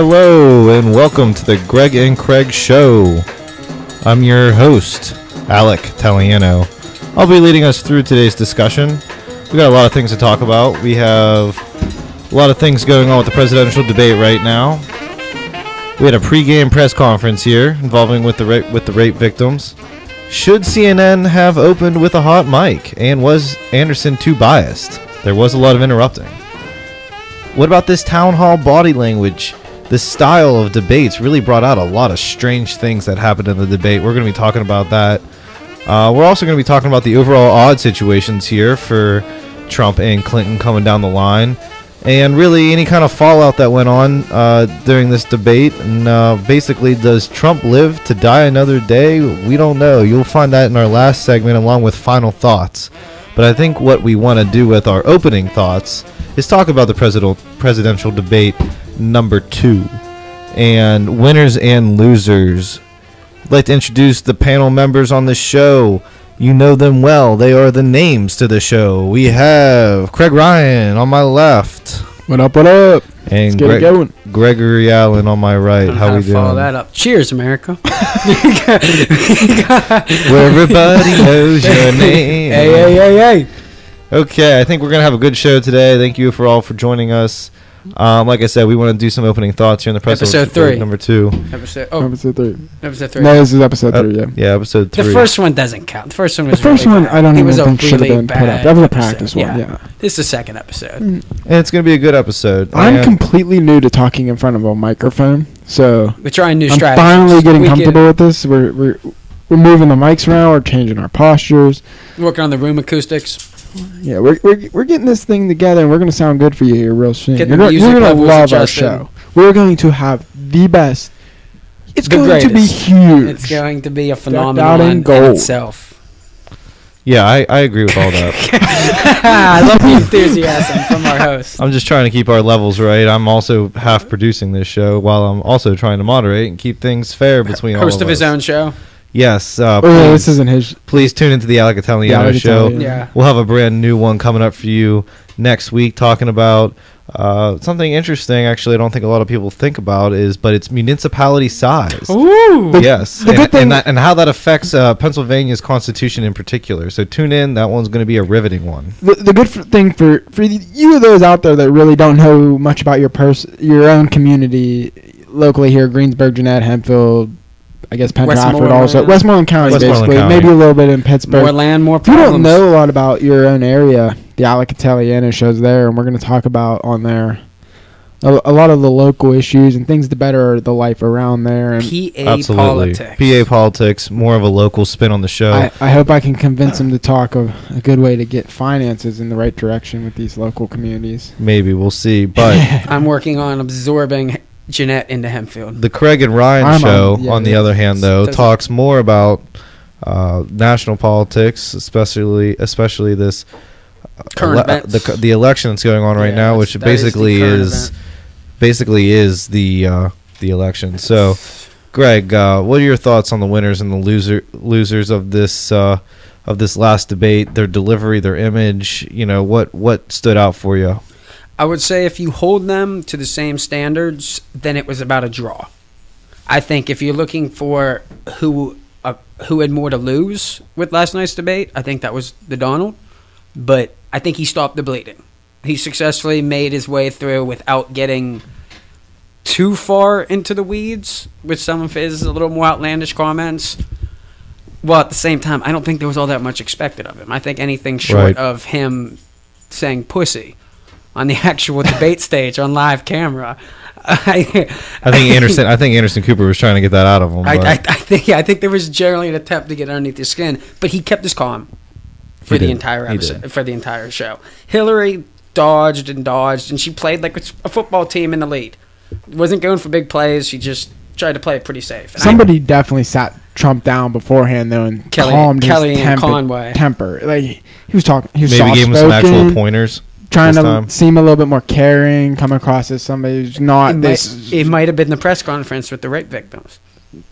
Hello and welcome to the Greg and Craig Show. I'm your host, Alec Italiano. I'll be leading us through today's discussion. We got a lot of things to talk about. We have a lot of things going on with the presidential debate right now. We had a pregame press conference here involving with the with the rape victims. Should CNN have opened with a hot mic? And was Anderson too biased? There was a lot of interrupting. What about this town hall body language? This style of debates really brought out a lot of strange things that happened in the debate. We're going to be talking about that. Uh, we're also going to be talking about the overall odd situations here for Trump and Clinton coming down the line, and really any kind of fallout that went on uh, during this debate. And uh, basically, does Trump live to die another day? We don't know. You'll find that in our last segment, along with final thoughts. But I think what we want to do with our opening thoughts is talk about the president presidential debate number two and winners and losers. I'd like to introduce the panel members on the show. You know them well. They are the names to the show. We have Craig Ryan on my left What up? What up? and Let's get it going. Gregory Allen on my right. Don't How we to follow doing? that up. Cheers, America. Where everybody knows your name. Hey, hey, hey, hey. Okay, I think we're gonna have a good show today. Thank you for all for joining us. Um, like I said, we want to do some opening thoughts here in the press. Episode three. number two. Episode, oh, Episode three. episode three. No, this is episode Uh, three. Yeah. yeah, episode three. the first one doesn't count. The first one was The first really one, bad. I don't It even was a think should have really been put up. bad That was a episode. practice one. Yeah. This is the second episode. and it's gonna be a good episode. I'm And- completely new to talking in front of a microphone, so We're trying new I'm strategies. finally getting We comfortable with this. We're we're we're moving the mics around. We're changing our postures. Working on the room acoustics. Yeah, we're we're, we're getting this thing together, and we're gonna sound good for you here real soon. Get You're gonna, you're gonna love our show. We're going to have the best. It's The going to be huge. It's going to be a out phenomenon in in, gold. itself. Yeah, I, I agree with all that. I love the enthusiasm from our host. I'm just trying to keep our levels right. I'm also half producing this show while I'm also trying to moderate and keep things fair between all Host of of his us. own show. Yes. Uh, Oh, yeah, this isn't his. please tune into the Alec Italiano Yeah, show. Yeah. We'll have a brand new one coming up for you next week, talking about uh, something interesting. Actually, I don't think a lot of people think about is, but it's municipality size. Ooh. Yes, the and, good thing- and, that, and how that affects uh, Pennsylvania's constitution in particular. So tune in; that one's going to be a riveting one. the, the good f- thing for for you of those out there that really don't know much about your pers- your own community locally here, Greensburg, Jeannette, Hempfield, I guess Penn-Trafford also Westmoreland County Westmoreland basically, County. maybe a little bit in Pittsburgh. More land, more if you don't know a lot about your own area, the Alec Italiano show's there, and we're going to talk about on there a, a lot of the local issues and things to better the life around there. And PA Absolutely, politics. PA politics, more of a local spin on the show. I, I hope I can convince him to talk of a good way to get finances in the right direction with these local communities. Maybe we'll see, but. I'm working on absorbing Jeannette into Hempfield. The Craig and Ryan I'm on- show, yeah, on the yeah. other hand, though, Does it- talks more about uh, national politics, especially especially this uh, Current events. the the election that's going on right Yeah, now, which that is the basically current is, basically is the uh, the election. So, Greg, uh, what are your thoughts on the winners and the loser losers of this uh, of this last debate? Their delivery, their image. You know what what stood out for you? I would say if you hold them to the same standards, then it was about a draw. I think if you're looking for who uh, who had more to lose with last night's debate, I think that was the Donald. But I think he stopped the bleeding. He successfully made his way through without getting too far into the weeds with some of his a little more outlandish comments. Well, at the same time, I don't think there was all that much expected of him. I think anything short Right. of him saying pussy on the actual debate stage on live camera. I, I think Anderson. I think Anderson Cooper was trying to get that out of him. I, but- I, I think I think there was generally an attempt to get underneath his skin, but he kept his calm for He the did. entire episode, for the entire show. Hillary dodged and dodged, and she played like a a football team in the lead. Wasn't going for big plays. She just tried to play it pretty safe. And I- Somebody definitely sat Trump down beforehand though and Kelly- calmed Kellyanne his temper, Conway. temper. Like he was talking, he was maybe gave him some actual pointers. Trying this to time. seem a little bit more caring, come across as somebody who's it, not might, this. it might have been the press conference with the rape victims.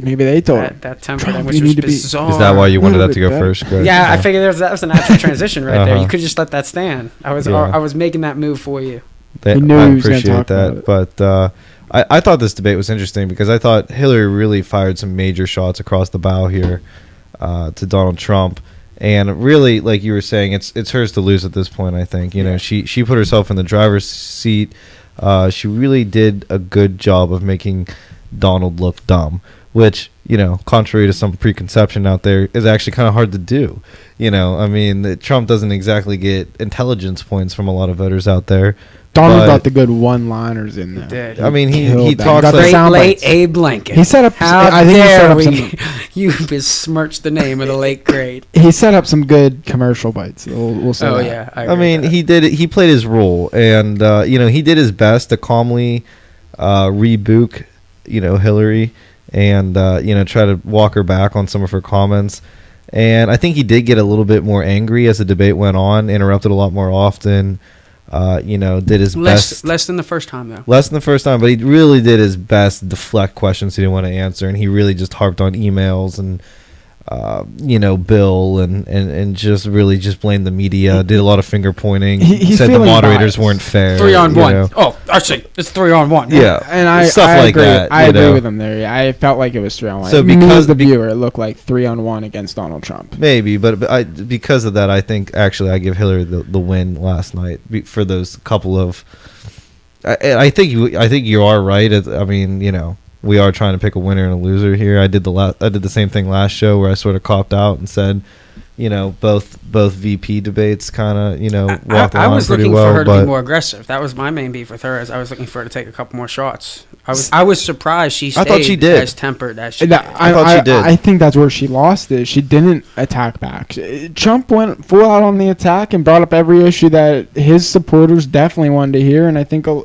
maybe they told him. That, that temper, Trump, which you was be- bizarre. Is that why you wanted that to go better. first? Greg? Yeah, I figured that was, that was a natural transition right there. Uh-huh. You could just let that stand. I was Yeah. I was making that move for you. That- He knew I he was appreciate that. But uh, I, I thought this debate was interesting because I thought Hillary really fired some major shots across the bow here uh, to Donald Trump. And really, like you were saying, it's it's hers to lose at this point. I think you know she she put herself in the driver's seat. Uh, she really did a good job of making Donald look dumb, which you know, contrary to some preconception out there, is actually kind of hard to do. You know, I mean, Trump doesn't exactly get intelligence points from a lot of voters out there. Donald But- got the good one-liners in there. Did. I mean, he- killed he them. talks Got the like- Great sound late bites. Abe Lincoln. He set up. How I think he set up we? some. you besmirched the name of the late great. He set up some good commercial bites. We'll, we'll say Oh that. yeah, I, I, mean, he did. He played his role, and uh, you know, he did his best to calmly uh, rebook, you know, Hillary, and uh, you know, try to walk her back on some of her comments. And I think he did get a little bit more angry as the debate went on, interrupted a lot more often. Uh, you know, did his less best. less than the first time though. Less than the first time, but he really did his best to deflect questions he didn't want to answer, and he really just harped on emails and, uh, you know, Bill and, and, and just really just blamed the media. Did a lot of finger pointing. He- said the moderators biased. weren't fair. Three on one. know. Oh, actually, it's three on one. Yeah, and I stuff I like agree, that. I agree know. with him there. I felt like it was three on one. So because- as the viewer, it looked like three on one against Donald Trump. Maybe, but, but I, because of that, I think actually I give Hillary the, the win last night for those couple of. I, I think you. I think you are right. I mean, you know, we are trying to pick a winner and a loser here. I did the la- I did the same thing last show where I sort of copped out and said, you know, both both VP debates kind of you know I, walked the I line was pretty looking well, for her to be more aggressive. That was my main beef with her. Is I was looking for her to take a couple more shots. I was I was surprised she I thought she did. as tempered as she That- did. I, I thought she did. I think that's where she lost it. She didn't attack back. Uh, Trump went full out on the attack and brought up every issue that his supporters definitely wanted to hear. And I think a-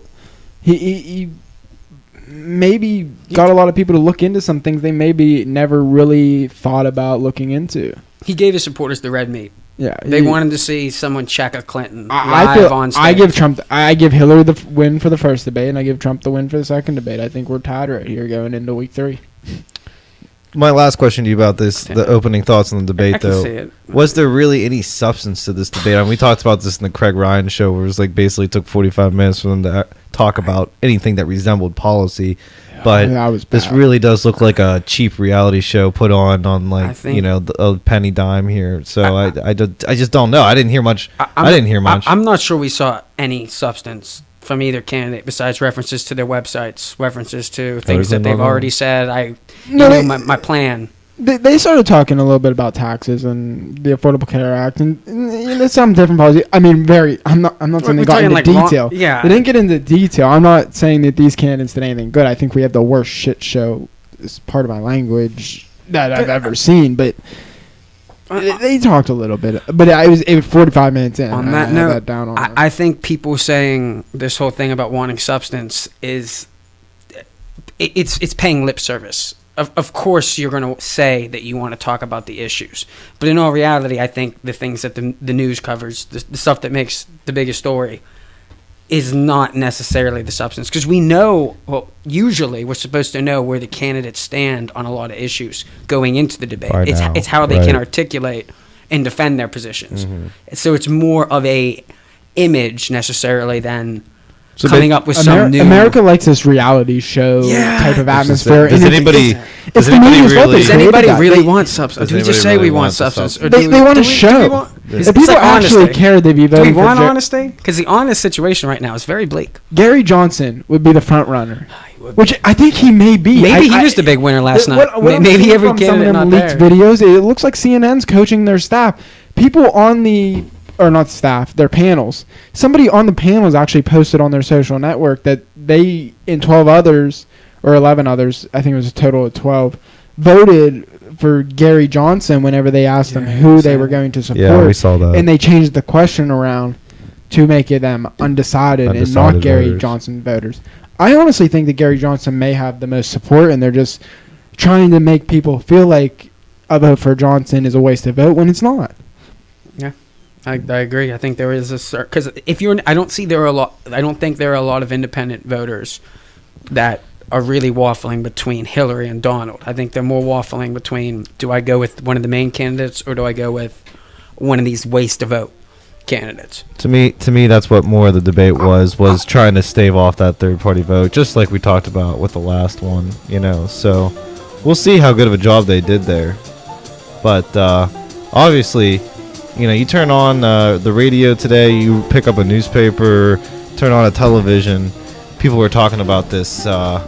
he, he, he maybe got a lot of people to look into some things they maybe never really thought about looking into. He gave his supporters the red meat. Yeah, They he- wanted to see someone check a Clinton I, I live feel on stage. I give Trump. I give Hillary the f- win for the first debate, and I give Trump the win for the second debate. I think we're tied right here going into week three. My last question to you about this, the opening thoughts on the I debate, can though. see it. Was there really any substance to this debate? I mean, we talked about this in the Craig Ryan show, where it was like basically took 45 minutes for them to uh, talk about anything that resembled policy. But that was this bad. really does look like a cheap reality show put on on I like think- you know the, a penny dime here. So I I, just, I just don't know. I didn't hear much. I, I'm- didn't hear much. I, am not sure we saw any substance from either candidate besides references to their websites, references to things that they've already them. said. I, No, know, they- my, my plan. They, they started talking a little bit about taxes and the Affordable Care Act and, and you know, some different policy. I mean, very. I'm not. I'm not saying We're they got into like long- detail. yeah. They didn't get into detail. I'm not saying that these candidates did anything good. I think we have the worst shit show. Is part of my language that I've But- uh, ever seen. But Uh, they, talked a little bit. But I was it was 45 minutes in. on I that had note, that down on I. I think people saying this whole thing about wanting substance is it, it's it's paying lip service. Of, of course, you're going to say that you want to talk about the issues, but in all reality, I think the things that the, the news covers, the, the stuff that makes the biggest story, is not necessarily the substance. Because we know, well, usually we're supposed to know where the candidates stand on a lot of issues going into the debate. By it's now, it's how they can articulate and defend their positions. Mhm. So it's more of a image necessarily than So coming up with Amer- some new. America likes this reality show Yeah. type of atmosphere. does and it's- anybody- it's- does it's the anybody media's really- Does anybody really They- want substance? Do we just say anybody we want want substance? substance? They, do they want do to show. want- If is- If people like actually honesty. cared, they'd be Do voting we for want Joe- honesty? Because the honest situation right now is very bleak. Gary Johnson would be the front runner, ah, which I think he may be. Maybe I- he I- was the big winner last What- night. what May- I'm Maybe every from some of candidate them leaked there. videos, it looks like CNN's coaching their staff. People on the or not staff, their panels. Somebody on the panels actually posted on their social network that they and 12 others or 11 others, I think it was a total of 12, voted for Gary Johnson whenever they asked them who they were going to support yeah, we saw that. and they changed the question around to make it them undecided, and not Undecided Gary. Johnson voters. I honestly think that Gary Johnson may have the most support, and they're just trying to make people feel like a vote for Johnson is a wasted vote when it's not. I, I agree. I think there is a because if you're, I don't see there are a lot. I don't think there are a lot of independent voters that are really waffling between Hillary and Donald. I think they're more waffling between do I go with one of the main candidates or do I go with one of these waste to vote candidates. To me, to me, that's what more of the debate was was trying to stave off that third party vote, just like we talked about with the last one. You know, so we'll see how good of a job they did there. But uh, obviously, you know, you turn on uh, the radio today, you pick up a newspaper, turn on a television. People were talking about this uh,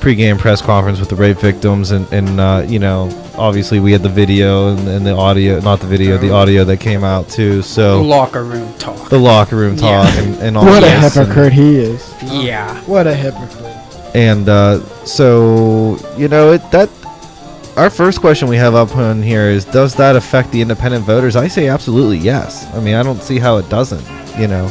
pregame press conference with the rape victims, and, and uh, you know, obviously we had the video and, and the audio, not the video, the audio that came out too. So Locker room talk. the locker room Yeah. talk and, and all What a this, and- hypocrite he is. yeah. What a hypocrite. And uh, so you know it that our first question we have up on here is does that affect the independent voters? I say absolutely yes. I mean I don't see how it doesn't. You know,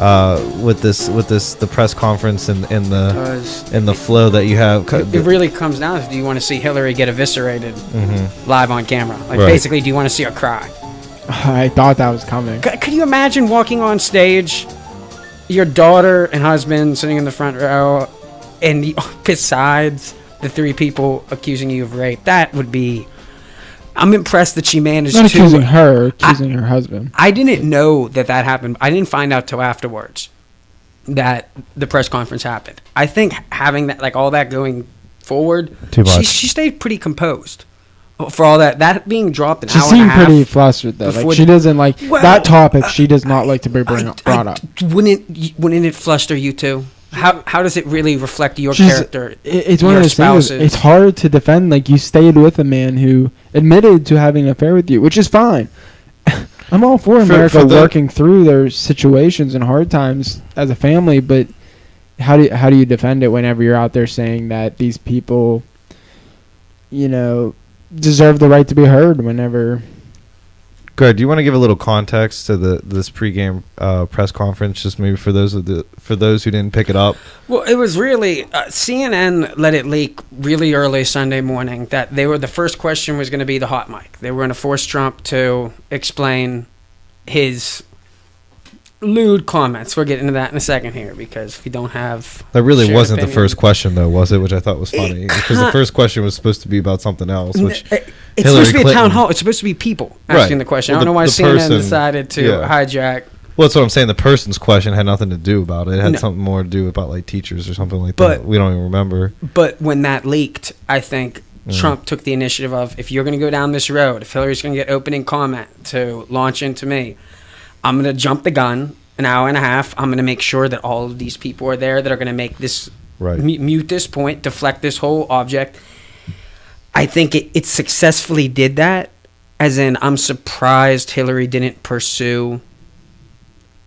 uh, with this with this the press conference and, and the Because and the flow that you have. it, it really comes down to do you want to see Hillary get eviscerated Mhm. live on camera? Like, Right. basically, do you want to see her cry? I thought that was coming. C- could you imagine walking on stage, your daughter and husband sitting in the front row, and the, besides the three people accusing you of rape? That would be. I'm impressed that she managed Not to. accusing her, accusing her husband. I didn't know that that happened. I didn't find out till afterwards that the press conference happened. I think having that, like all that going forward, Too She, much. she stayed pretty composed for all that. That being dropped an She hour and a seemed half. pretty flustered though. before Like she the- doesn't like Well, that topic. She does not like to be bring I- up, brought I- up. Wouldn't y- wouldn't it fluster you too? How how does it really reflect your She's- character? It's one of those things. It's hard to defend. Like you stayed with a man who admitted to having an affair with you, which is fine. I'm all for For- America for the- working through their situations and hard times as a family, but how do you, how do you defend it whenever you're out there saying that these people, you know, deserve the right to be heard? Whenever Greg, do you want to give a little context to the this pregame uh, press conference, just maybe for those of the for those who didn't pick it up? Well, it was really uh, CNN let it leak really early Sunday morning that they were the first question was going to be the hot mic. They were going to force Trump to explain his lewd comments. We'll get into that in a second here because we don't have That really wasn't the first question, though, was it? Which I thought was funny because the first question was supposed to be about something else. Which it's Hillary supposed to be a town hall. It's supposed to be people Right. asking the question. Well, I don't know why CNN person- decided to yeah. hijack. well, that's what I'm saying. The person's question had nothing to do about it. It had No. something more to do about like teachers or something like But- that. We don't even remember. But when that leaked, I think Mm. Trump took the initiative of if you're going to go down this road, if Hillary's going to get opening comment to launch into me, I'm going to jump the gun an hour and a half. I'm going to make sure that all of these people are there that are going to make this Right. mu- mute this point, deflect this whole object. I think it, it successfully did that. As in, I'm surprised Hillary didn't pursue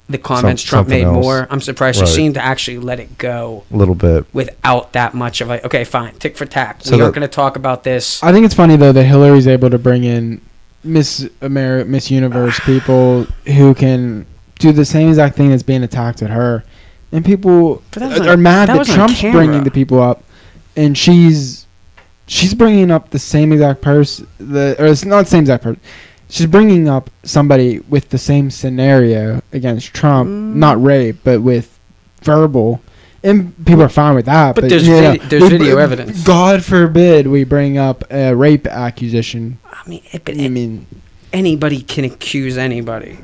the comments Some- Trump made else. more. I'm surprised Right. she seemed to actually let it go A little bit. without that much of a okay, fine, tick for tack. So we that- aren't going to talk about this. I think it's funny though that Hillary's able to bring in Miss Ameri- Miss Universe people who can do the same exact thing that's being attacked at her, and people are on- mad that that, Trump's bringing the people up, and she's she's bringing up the same exact person. The or it's not the same exact person. She's bringing up somebody with the same scenario against Trump, Mm. not rape, but with verbal. And people are fine with that. But But, there's you know, vid- there's we- video evidence. God forbid we bring up a rape accusation. I mean, it, I mean, anybody can accuse anybody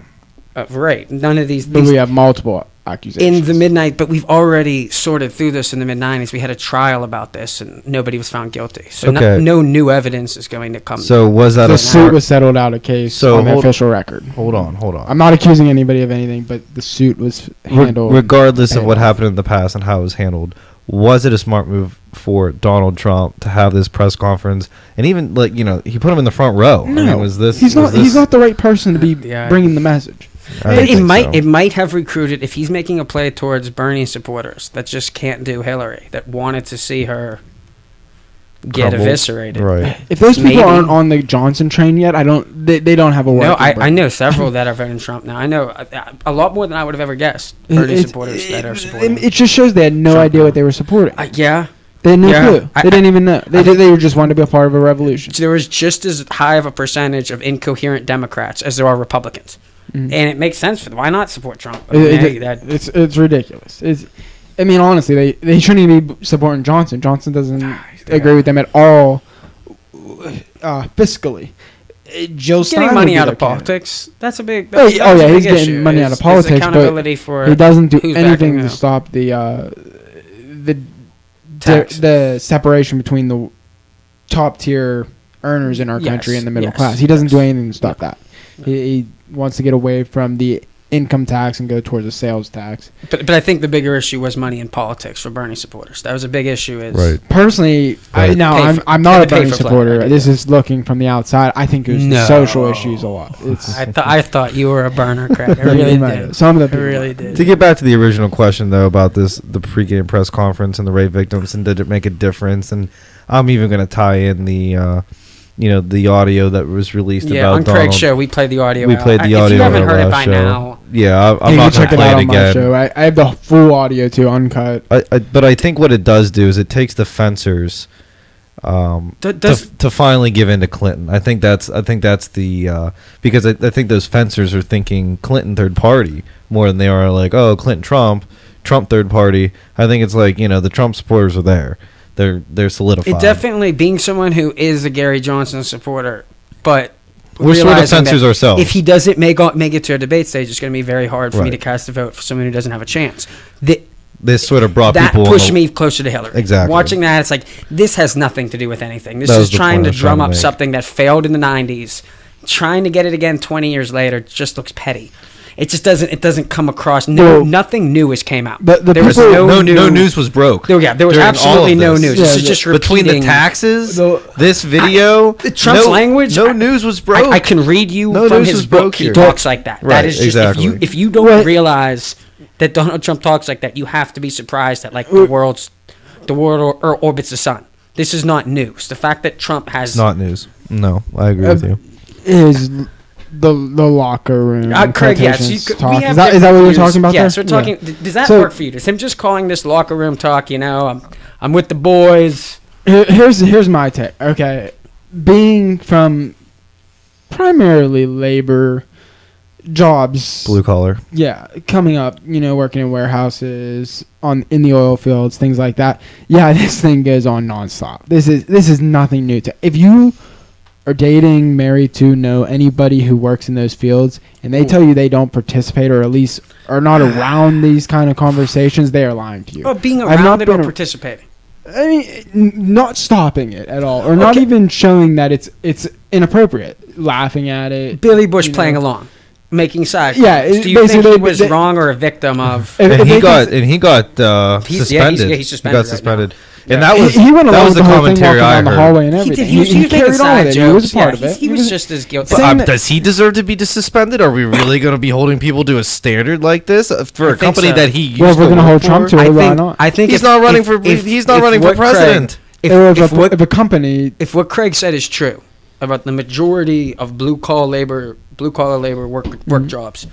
of rape. None of these. but these we have multiple accusations. in the midnight, but we've already sorted through this in the mid '90s. We had a trial about this, and nobody was found guilty. So no, Okay. no new evidence is going to come. So was that the a suit smart? was settled out of case So on the hold- official record. hold on, hold on. I'm not accusing anybody of anything, but the suit was Re- handled. regardless of what happened in the past and how it was handled, was it a smart move for Donald Trump to have this press conference and even like you know he put him in the front row? I no, mean, was this? he's was not. He's not the right person to be Yeah. bringing the message. I But it might so. it might have recruited if he's making a play towards Bernie supporters that just can't do Hillary that wanted to see her get Crumbled. eviscerated. right. If those people Maybe. aren't on the Johnson train yet, I don't. They, they don't have a No, I, I know several that are voting Trump now. I know a, a lot more than I would have ever guessed. It- Bernie it's- supporters it, that are supporting. It just shows they had no Trump idea now. what they were supporting. Uh, yeah, They had no yeah, clue. I- They didn't even know. They I did, they were just wanted to be a part of a revolution. there was just as high of a percentage of incoherent Democrats as there are Republicans, Mhm. and it makes sense for them. Why not support Trump? I mean, it- hey, that- it's it's ridiculous. It's, I mean, honestly, they they shouldn't even be supporting Johnson. Johnson doesn't agree with them at all, uh, fiscally. Jill Stein Getting money out of candidate. politics. That's a big. Oh, That's, yeah, oh, yeah, he's getting issue, money out of politics, is but accountability for He doesn't do anything to stop the uh, the Tax. the, separation between the top tier earners in our Yes, country and the middle yes, class. He doesn't do anything to stop that. He, he wants to get away from the income tax and go towards the sales tax. But, but I think the bigger issue was money in politics for Bernie supporters. That was a big issue. Is Right. Personally, I, Right. now Pay I'm for- I'm not a Bernie for play, supporter. This is looking from the outside. I think it was the No. social issues a lot. It's I thought I thought you were a burner, Craig. I really did. Some of the I really did. To get back to the original question though about this, the pregame press conference and the rape victims, and did it make a difference? And I'm even going to tie in the, uh, you know, the audio that was released Yeah, about on Donald. Craig's show, we played the audio. We out. played I- the audio. If you haven't heard it by show. now, yeah, I, I'm you not can going check to it play out it on my again. show. I, I have the full audio too, uncut. I, I, but I think what it does do is it takes the fencers um, D- does- to, to finally give in to Clinton. I think that's I think that's the uh, because I, I think those fencers are thinking Clinton third party more than they are like oh Clinton Trump Trump third party. I think it's like you know the Trump supporters are there. They're they're solidified. it definitely being someone who is a Gary Johnson supporter, but We're sort of censors ourselves. If he doesn't make make it to a debate stage, it's going to be very hard for me to cast a vote for someone who doesn't have a chance. The, this sort of brought that people pushed the- me closer to Hillary. Exactly. Watching that, it's like this has nothing to do with anything. This is trying to was trying drum to up something that failed in the '90s. Trying to get it again 20 years later just looks petty. It just doesn't. It doesn't come across. No, Well, nothing new has came out. the- the there was no, no, new, no news was broke. There, yeah, there was absolutely no news. Yeah, this is the- just between the taxes, The- this video, Trump's no, language. no I- news was broke. I, I can read you No from news his was book. broke He here. talks like that. Right, that is just exactly. if you if you don't Well- realize that Donald Trump talks like that, you have to be surprised that like the world's the world or, or orbits the sun. This is not news. The fact that Trump has It's not news. No, I agree Uh, with you. Is the the locker room? Uh, Craig, yes, you talk. Is that is that what we're talking about? Yes, there? we're talking. Yeah. Does that So- work for you? Does him just calling this locker room talk? You know, I'm I'm with the boys. Here- here's here's my take. Okay, being from primarily labor jobs, Blue collar. yeah, coming up, you know, working in warehouses, on in the oil fields, things like that. Yeah, this thing goes on nonstop. This is this is nothing new to. If you are dating, married to, know anybody who works in those fields, and they Ooh. tell you they don't participate or at least are not around these kind of conversations, they are lying to you. Oh, being I've not around it or been a- participating. I mean, not stopping it at all, or not even showing that it's it's inappropriate, laughing at it. Billy Bush you know. playing along, making side. Yeah, comments. it- Do you think he they- was they- wrong or a victim of? If- and if he got cons- and he got uh, He's- yeah, he's- suspended. yeah, he's He suspended got right now. Suspended, Yeah. and that was he went along with the the whole thing, commentary walking I down the hallway and He everything. did. He, was, he was making carried on side with jokes. it. He was a yeah, part of it. he was just as guilty. But, um, does he deserve to be suspended? Are we really going to be holding people to a standard like this uh, for I a think company so. that he used to Well, if we're gonna hold Trump to it, I why think. not? I think He's if- not running if- for- if- he's not running for what Craig- president. if, if, if a, what if a company, if what Craig said is true about the majority of blue collar labor, blue collar labor work work Mhm. jobs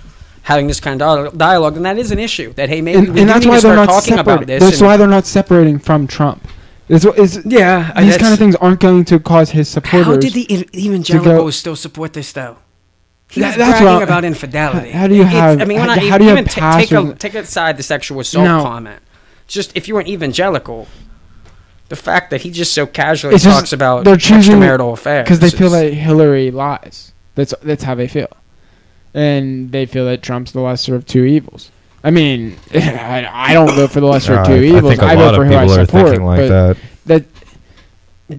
having this kind of dialogue, and that is an issue. That hey, maybe and, we and that's need why to they're start not talking separating. about this. That's why they're not separating from Trump. It's, it's, yeah, these kind of things aren't going to cause his supporters. How did the ev- evangelicals still support this though? He That- was that's bragging what- about infidelity. how do you It's- have- I mean, how- when I, how do you even have ta- take a pastors- take aside the sexual assault No. comment. Just if you're an evangelical, the fact that he just so casually It's just- talks about they're choosing- extramarital affairs because they feel is- that Hillary lies. That's that's how they feel, and they feel that Trump's the lesser of two evils. I mean, I, I don't vote for the lesser Uh, of two I evils. think a I lot vote for of who I are support. thinking like but that. that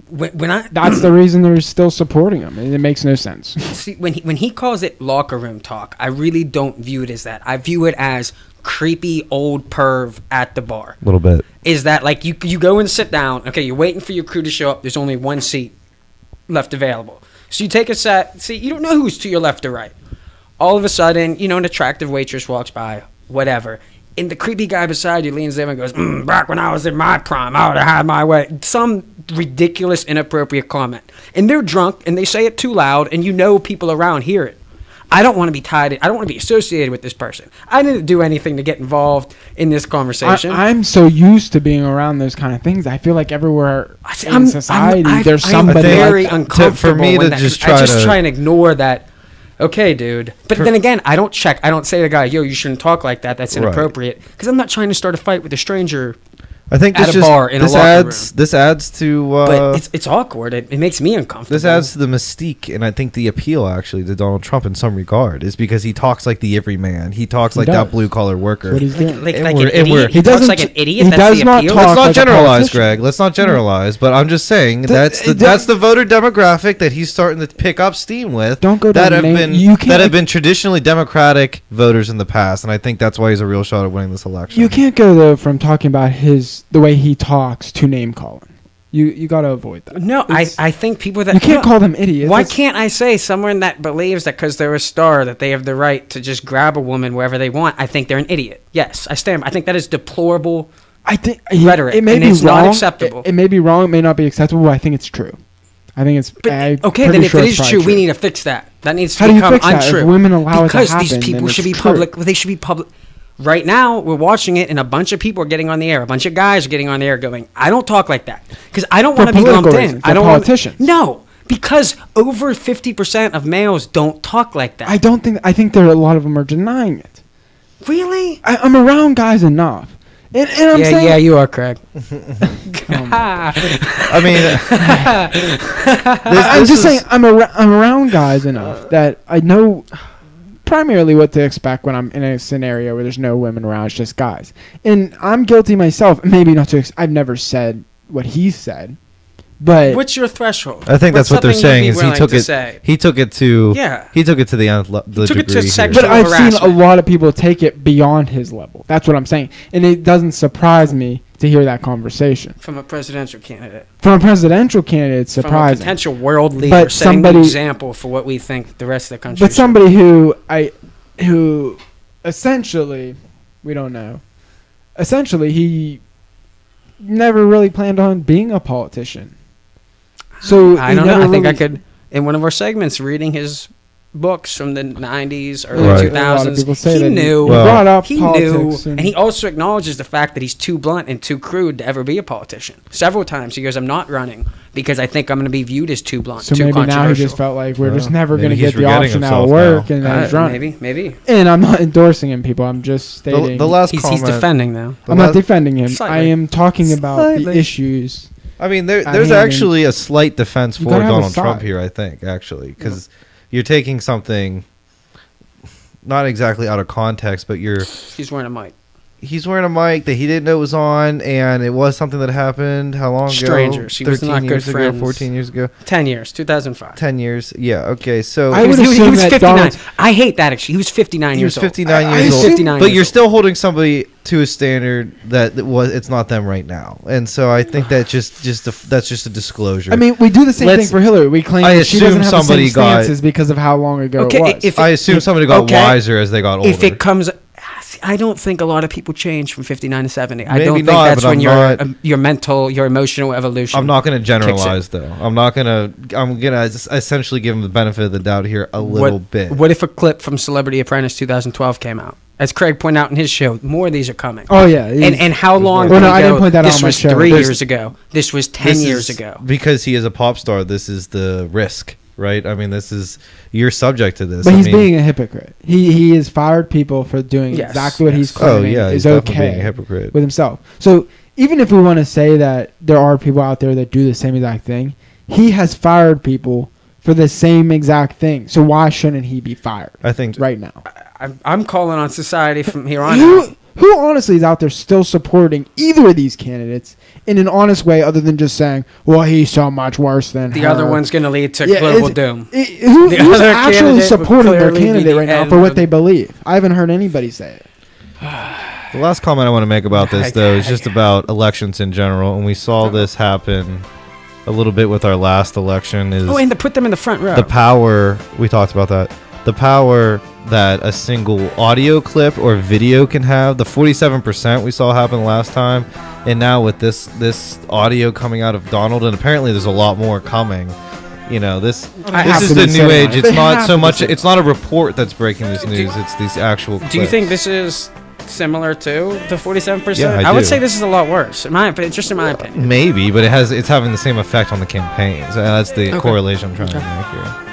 when, when I that's the reason they're still supporting him. and It makes no sense. see when he when he calls it locker room talk, I really don't view it as that. I view it as creepy old perv at the bar. A little bit. is that like you you go and sit down. Okay, you're waiting for your crew to show up. There's only one seat left available. So you take a set. See, you don't know who's to your left or right. All of a sudden, you know, an attractive waitress walks by. Whatever. And the creepy guy beside you leans in and goes, mm, "Back when I was in my prime, I would have had my way." Some ridiculous, inappropriate comment, and they're drunk and they say it too loud, and you know people around hear it. I don't want to be tied. I don't want to be associated with this person. I didn't do anything to get involved in this conversation. I'm so used to being around those kind of things. I feel like everywhere I see, in I'm- society, I'm- I- there's I'm somebody. very like that. uncomfortable for me when to that- just I try just to- try and ignore that. Okay, dude. But then again, I don't check. I don't say to the guy, "Yo, you shouldn't talk like that. That's Right. inappropriate." Because I'm not trying to start a fight with a stranger. I think At this a just bar in a this locker adds this adds to uh, but it's it's awkward. It, it makes me uncomfortable. this adds to the mystique and I think the appeal actually to Donald Trump in some regard is because he talks like the everyman. He talks He like does. that blue collar worker. What he's like, doing. like, And like we're- an and we're- idiot. He He, talks doesn't like an idiot. he That's does the not appeal. talk Let's not like a generalize, politician. Greg. Let's not generalize. But I'm just saying that's the it that's the voter demographic that he's starting to pick up steam with. Don't go that down have name- been you can't- that have been traditionally Democratic voters in the past, and I think that's why he's a real shot at winning this election. You can't go though from talking about his the way he talks to name calling. You you got to avoid that. No, I, It's- I think people that you can't no, call them idiots. Why That's- can't I say someone that believes that because they're a star that they have the right to just grab a woman wherever they want? I think they're an idiot. Yes, I stand. I think that is deplorable. I think rhetoric, It may and be it's wrong. not acceptable. It, it may be wrong. It may not be acceptable. But I think it's true. I think it's. But I'm okay, then if sure it it's is probably true, we need to fix that. That needs to How do you become fix that? If untrue. women allow it to because happen, these people should be true. public. They should be public. Right now, we're watching it, and a bunch of people are getting on the air. A bunch of guys are getting on the air, going, "I don't talk like that because I don't want to be lumped reasons, in. for I don't wanna- politicians. no, because over fifty percent of males don't talk like that. I don't think. I think there are a lot of them are denying it. really. I, I'm around guys enough, and, and I'm yeah, saying. yeah, you are, Craig. Come on. I mean, I, I'm just saying I'm, ar- I'm around guys enough that I know primarily what to expect when I'm in a scenario where there's no women around, it's just guys. And I'm guilty myself. Maybe not to. Ex- I've never said what he said, but What's your threshold? I think What's that's what they're saying is he took to it. Say? He took it to. Yeah. He took it to the nth le- the took it to degree here. sexual- but I've seen a lot of people take it beyond his level. That's what I'm saying, and it doesn't surprise me to hear that conversation From a presidential candidate, from a presidential candidate. It's from a surprising. potential world leader, But setting somebody- the example for what we think the rest of the country. but somebody who I who essentially we don't know essentially he never really planned on being a politician so I don't know. I think I could in one of our segments reading his books from the 90s, early Right. A lot of 2000s. he knew. Well- brought up he knew, politics and, he also acknowledges the fact that he's too blunt and too crude to ever be a politician. Several times he goes, "I'm not running because I think I'm going to be viewed as too blunt, so too maybe now he just felt like we're Well, just never going to get the option out of work now. and then Uh, he's running maybe, maybe and i'm not endorsing him people i'm just stating the last he's, comment. he's defending though. i'm not defending him i am talking about the issues I mean, there, I there's mean, actually a slight defense for gotta have a Donald Trump here. I think actually because you're taking something not exactly out of context, but you're He's wearing a mic. He's wearing a mic that he didn't know was on, and it was something that happened. How long ago? Strangers. He was Thirteen not good years ago. friends. Fourteen years ago. Ten years, 2005. Ten years. Yeah. Okay. So I He was, would he was- he assume was that 59. Donald- I hate that actually. He was 59 he years was 59 I- I years old. assume- 59 but you're old. still holding somebody to a standard that it was it's not them right now, and so I think that just just a, that's just a disclosure. I mean, we do the same Let's- thing for Hillary. We claim I that she doesn't assume have the somebody same got- stances because of how long ago Okay, it was. if- I assume somebody got okay. wiser as they got older. If it comes, I don't think a lot of people change from 59 to 70. I don't think that's when I'm your not- um, your mental, your emotional evolution. I'm not going to generalize though. I'm not going to. I'm going to essentially give him the benefit of the doubt here a little what, bit. What if a clip from Celebrity Apprentice 2012 came out? As Craig pointed out in his show, more of these are coming. oh yeah, and and how long? more. Well, no, we I didn't point that out This on my was show. three There's- years ago. This was 10 This years is- ago. because he is a pop star. This is the risk, right? I mean, this is you're subject to this. but I he's mean, being a hypocrite. He he has fired people for doing Yes, exactly what yes. he's Oh claiming yeah, is he's definitely being a okay hypocrite. with himself. So even if we want to say that there are people out there that do the same exact thing, he has fired people for the same exact thing. So why shouldn't he be fired I think right now? I'm, I'm calling on society from here on out. Who who honestly is out there still supporting either of these candidates in an honest way, other than just saying, "Well, he's so much worse than The her." other one's going to lead to Yeah, global it's- doom. I- who, The who's other actually supporting their candidate the right now for what they believe? I haven't heard anybody say it. the last comment I want to make about this though is just about elections in general, and we saw uh-huh. this happen a little bit with our last election. Is Oh, and to put them in the front row. the power we talked about that the power that a single audio clip or video can have the 47% we saw happen last time and now with this this audio coming out of donald and apparently there's a lot more coming you know this I this is the new age right? it's They not so much said. it's not a report that's breaking this Do- news it's these actual Do you think this is similar to the 47%? Yeah, I would say this is a lot worse. In my opinion, just in my opinion. maybe but it has it's having the same effect on the campaigns Uh, that's the Okay. correlation i'm trying to make here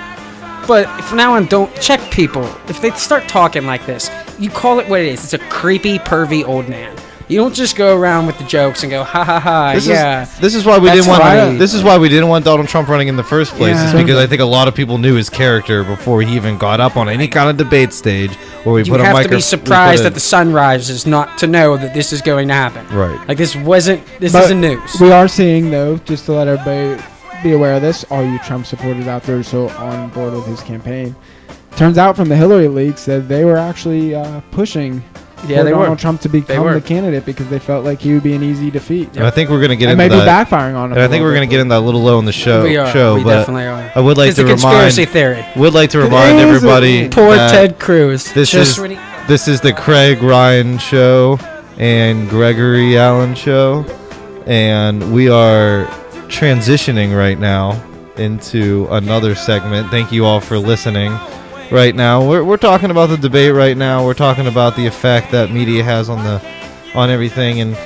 But from now on, don't check people. If they start talking like this, you call it what it is. It's a creepy, pervy old man. You don't just go around with the jokes and go ha ha ha This yeah. is this is why we That's didn't want funny. this is why we didn't want Donald Trump running in the first place. Is because I think a lot of people knew his character before he even got up on any kind of debate stage where we you put a have micro- to be surprised that the sun rises not to know that this is going to happen. right. Like this wasn't. This But isn't news. We are seeing though, just to let everybody be aware of this, all you Trump supporters out there so on board with his campaign. Turns out from the Hillary leaks that they were actually uh, pushing yeah, for they Donald were. Trump to become the candidate because they felt like he would be an easy defeat. And I think we're gonna get and into maybe that. backfiring on him. and I a think we're gonna get into that a little low in the show. we are. show, we but definitely are. I would like it's to a conspiracy remind theory. would like to remind everybody Poor Ted Cruz. this Just is- when This is the Craig Ryan show and Gregory Allen show, and we are transitioning right now into another segment. Thank you all for listening. Right now, we're we're talking about the debate. Right now, we're talking about the effect that media has on the on everything, and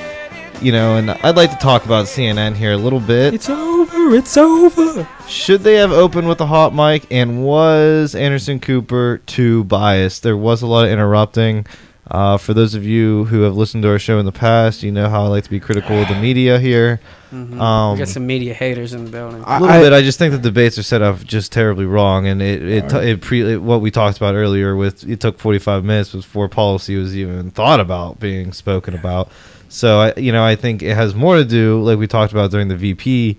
you know, and I'd like to talk about CNN here a little bit. it's over. It's over. Should they have opened with a hot mic? And was Anderson Cooper too biased? There was a lot of interrupting. Uh, for those of you who have listened to our show in the past, you know how I like to be critical of the media here. Mhm. Um, we got some media haters in the building. A little bit. I just think the debates are set up just terribly wrong, and it it, t- it pre it, what we talked about earlier with it took 45 minutes before policy was even thought about being spoken about. So I you know I think it has more to do like we talked about during the VP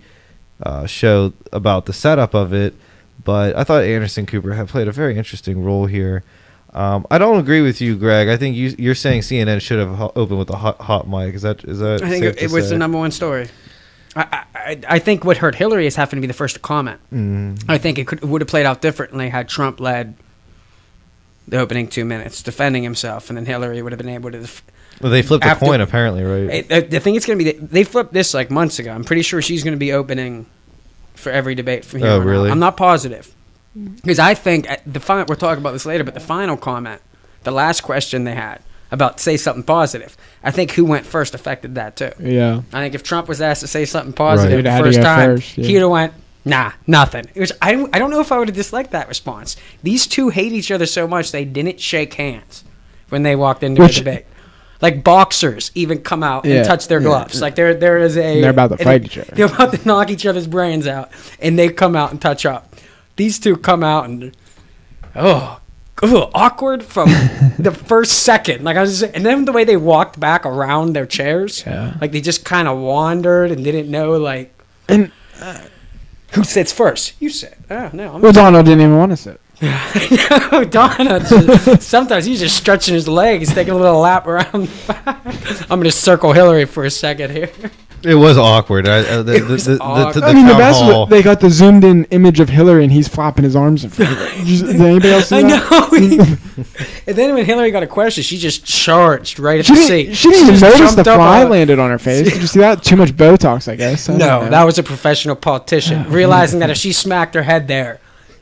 uh, show about the setup of it, but I thought Anderson Cooper had played a very interesting role here. Um, I don't agree with you, Greg. I think you, you're saying CNN should have ho- opened with a hot, hot mic. Is that is that? I think safe it, it was say? the number one story. I, I- I, I think what hurt Hillary is having to be the first to comment. Mm. I think it could would have played out differently had Trump led the opening two minutes, defending himself, and then Hillary would have been able to. Def- Well, they flipped After- a coin apparently, right? It- I, I think it's going to be. They flipped this like months ago. I'm pretty sure she's going to be opening for every debate from here Oh, on out. really? I'm not positive because I think at the final. We'll talk about this later, but the final comment, the last question they had about say something positive. I think who went first affected that too. yeah. I think if Trump was asked to say something positive He'd the first time, first, yeah. he'd have went, nah, nothing. It was, I, don't- I don't know if I would have disliked that response. These two hate each other so much they didn't shake hands when they walked into Which- a debate. Like boxers even come out Yeah, and touch their gloves. yeah. Like there, there is a. They're about to fight they- each other. They're about to knock each other's brains out, and they come out and touch up. These two come out and, oh, ugh, awkward from the first second. Like I was, just, and then the way they walked back around their chairs, Yeah. like they just kind of wandered and didn't know like And uh, who sits first. You sit. Oh no, I'm well, Donald didn't even want to sit. no, Donna. just- sometimes he's just stretching his legs, taking a little lap around. the back. I'm gonna circle Hillary for a second here. It was awkward. I, uh, the, was the, the, the, awkward. the I mean, the best hall. was they got the zoomed in image of Hillary and he's flopping his arms in front of her. Did did anybody else see I that? know. and then when Hillary got a question, she just charged right at She the seat. she didn't even notice the jumped up fly landed on her face. Did you see that? Too much Botox, I guess. I No, that was a professional politician realizing that if she smacked her head there,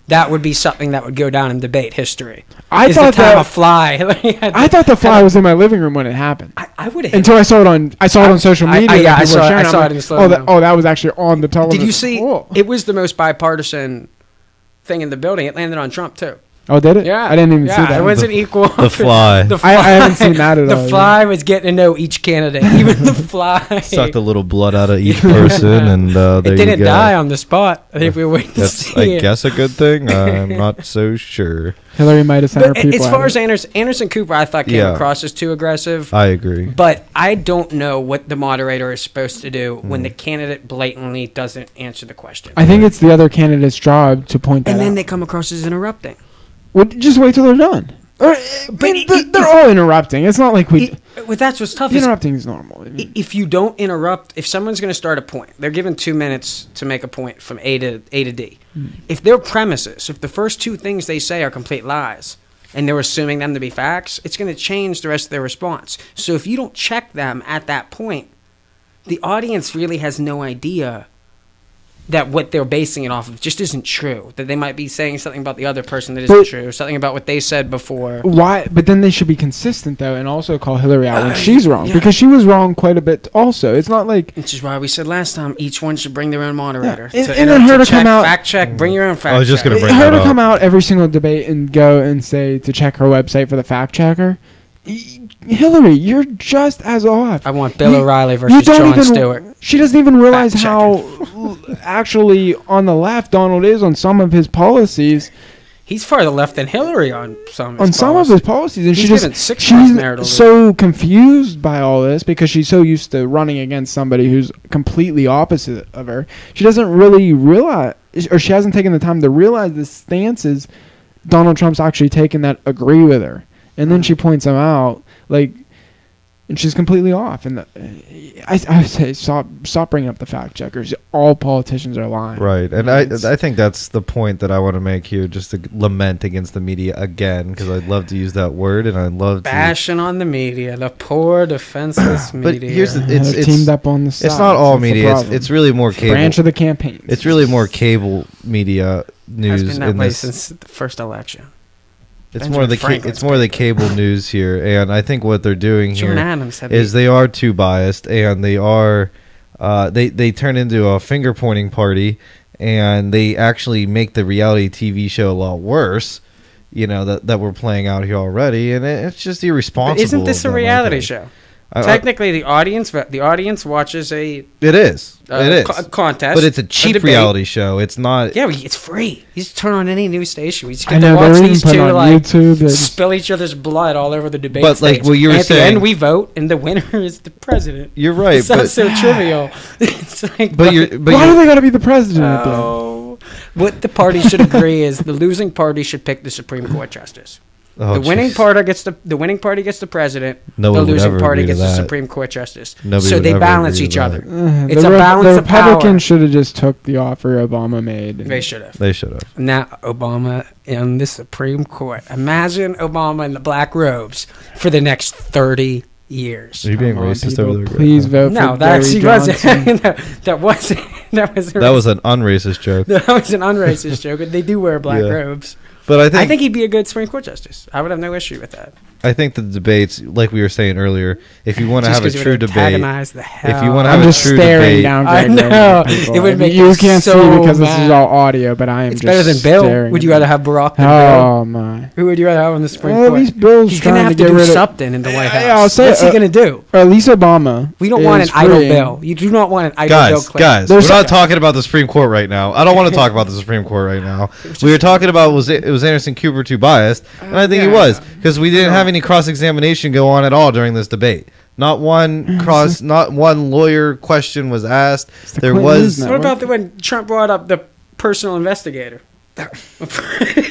that would be something that would go down in debate history. I is thought the time that. a fly. I thought the fly was in my living room when it happened. I, I would have. Until I saw it on, I saw it on social media. I- that yeah, I saw sharing. I saw it oh, that, oh, that was actually on the television. Did you see? Whoa. It was the most bipartisan thing in the building. It landed on Trump too. Oh, did it? Yeah, I didn't even yeah, see that. It wasn't equal. The fly. the I- I haven't seen that at the all, The fly was getting to know each candidate, even the fly. Sucked a little blood out of each person, and uh, there it didn't go. die on the spot. I think we were waiting to see I it. guess, a good thing. I'm not so sure. Hillary might have sent her people. as far as. Anderson, Anderson Cooper, I thought came Yeah. across as too aggressive. I agree. But I don't know what the moderator is supposed to do Hmm. when the candidate blatantly doesn't answer the question. I think it's the other candidate's job to point that and then out. they come across as interrupting. Well, just wait till they're done. Or, uh, But I mean, they're, all interrupting. It's not like we. It- well, that's what's tough. Interrupting is normal. I mean, if you don't interrupt, if someone's going to start a point, they're given two minutes to make a point from A to A to D. Hmm. If their premises, if the first two things they say are complete lies, and they're assuming them to be facts, it's going to change the rest of their response. So if you don't check them at that point, the audience really has no idea that what they're basing it off of just isn't true. That they might be saying something about the other person that isn't But- true, something about what they said before. why? But then they should be consistent though, and also call Hillary out when Uh, she's wrong yeah. because she was wrong quite a bit. Also, it's not like Which is why we said last time each one should bring their own moderator. Yeah, and- to, and then her to check, come out- fact check, bring your own fact. I was just gonna bring her that to up. come out every single debate and go and say to check her website for the fact checker. Hillary, you're just as off. I want Bill You- O'Reilly versus don't Jon even. Stewart. She doesn't even realize how actually on the left Donald is on some of his policies. He's farther left than Hillary on some. Of on his some of policies. his policies, and He's she just six months marital she's so confused by all this because she's so used to running against somebody who's completely opposite of her. She doesn't really realize, or she hasn't taken the time to realize the stances Donald Trump's actually taken that agree with her, and then mm. she points them out like. And she's completely off, and the, I, I say stop stop bringing up the fact checkers. All politicians are lying. Right, and I I think that's the point that I want to make here, just to lament against the media again, because I love to use that word, and I love to. bashing on the media, the poor defenseless media. But here's the- It's- it's- teamed up on the side. It's not all That's media. It's, it's really more cable. branch of the campaign. It's really more cable media has news been that in way this. since the first election. It's Benjamin more the ca- it's more the cable news here, and I think what they're doing June here Adams is they are too biased, and they are uh, they they turn into a finger pointing party, and they actually make the reality TV show a lot worse. You know that that we're playing out here already, and it, it's just But irresponsible. isn't this a them, reality show? I- I- Technically, the audience the audience watches a, it is. uh it is. co- contest, but it's a cheap debate. reality show. It's not. Yeah, it's free. You just turn on any news station. We just I get to know watch they're these put two on like YouTube. They're spill each other's blood all over the debate But, like, stage. what you were and at the saying- end, we vote, and the winner is the president. You're It right, sounds but so trivial. it's like, but you're but Why you're, do they got to be the president? at the end? Oh, what the party should agree is the losing party should pick the Supreme Court justice. Oh, the winning party gets the the winning party gets the president. Nobody the losing party gets the. Supreme Court justice. Nobody so they balance each other. Uh, It's a Re- balance The of. Republicans should have just took the offer Obama made. They should have. They should have. Now Obama in the Supreme Court. Imagine Obama in the black robes for the next thirty years. Are you being Come racist people, over there? Please vote No, for that Gary actually Johnson. wasn't. no, that wasn't. That was. That was an unracist joke. that was an unracist joke. They do wear black Yeah. robes. But I think I think he'd be a good Supreme Court justice. I would have no issue with that. I think the debates, like we were saying earlier, if you want to have a true debate, antagonize the hell. you wanna I'm have a just true staring debate- down. I know. It would make you me can't so see because this is all audio, but I am It's just better than Bill. Would you rather have Barack than Bill? Oh my! Who would you rather have on the Supreme Well, at least Bill's He's trying gonna have to to, get do rid of. something in the White House. Yeah, I'll say, What's he uh, gonna do? At least Obama. We don't want an idle bill. You do not want an idle bill. guys, Clinton. guys, There's we're not talking about the Supreme Court right now. I don't want to talk about the Supreme Court right now. We were talking about was it, was Anderson Cooper too biased, and I think he was because we didn't have any cross examination go on at all during this debate. Not one cross, not one lawyer question was asked. the There Clinton was What about the, when Trump brought up the personal investigator?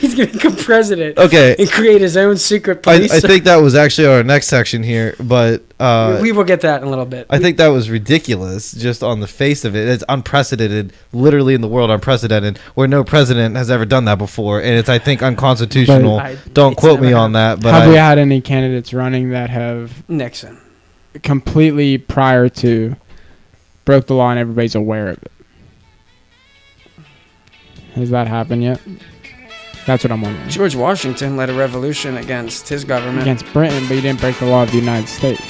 He's going to become president okay. and create his own secret I, police. I think that was actually our next section here, but uh, we will get that in a little bit. I think that was ridiculous just on the face of it. It's unprecedented, literally in the world, unprecedented, where no president has ever done that before. And it's, I think, unconstitutional. I- Don't quote never me on that, but have we had any candidates running that have Nixon. completely prior to broke the law and everybody's aware of it? Has that happened yet? That's what I'm wondering. George Washington led a revolution against his government. Against Britain, but he didn't break the law of the United States.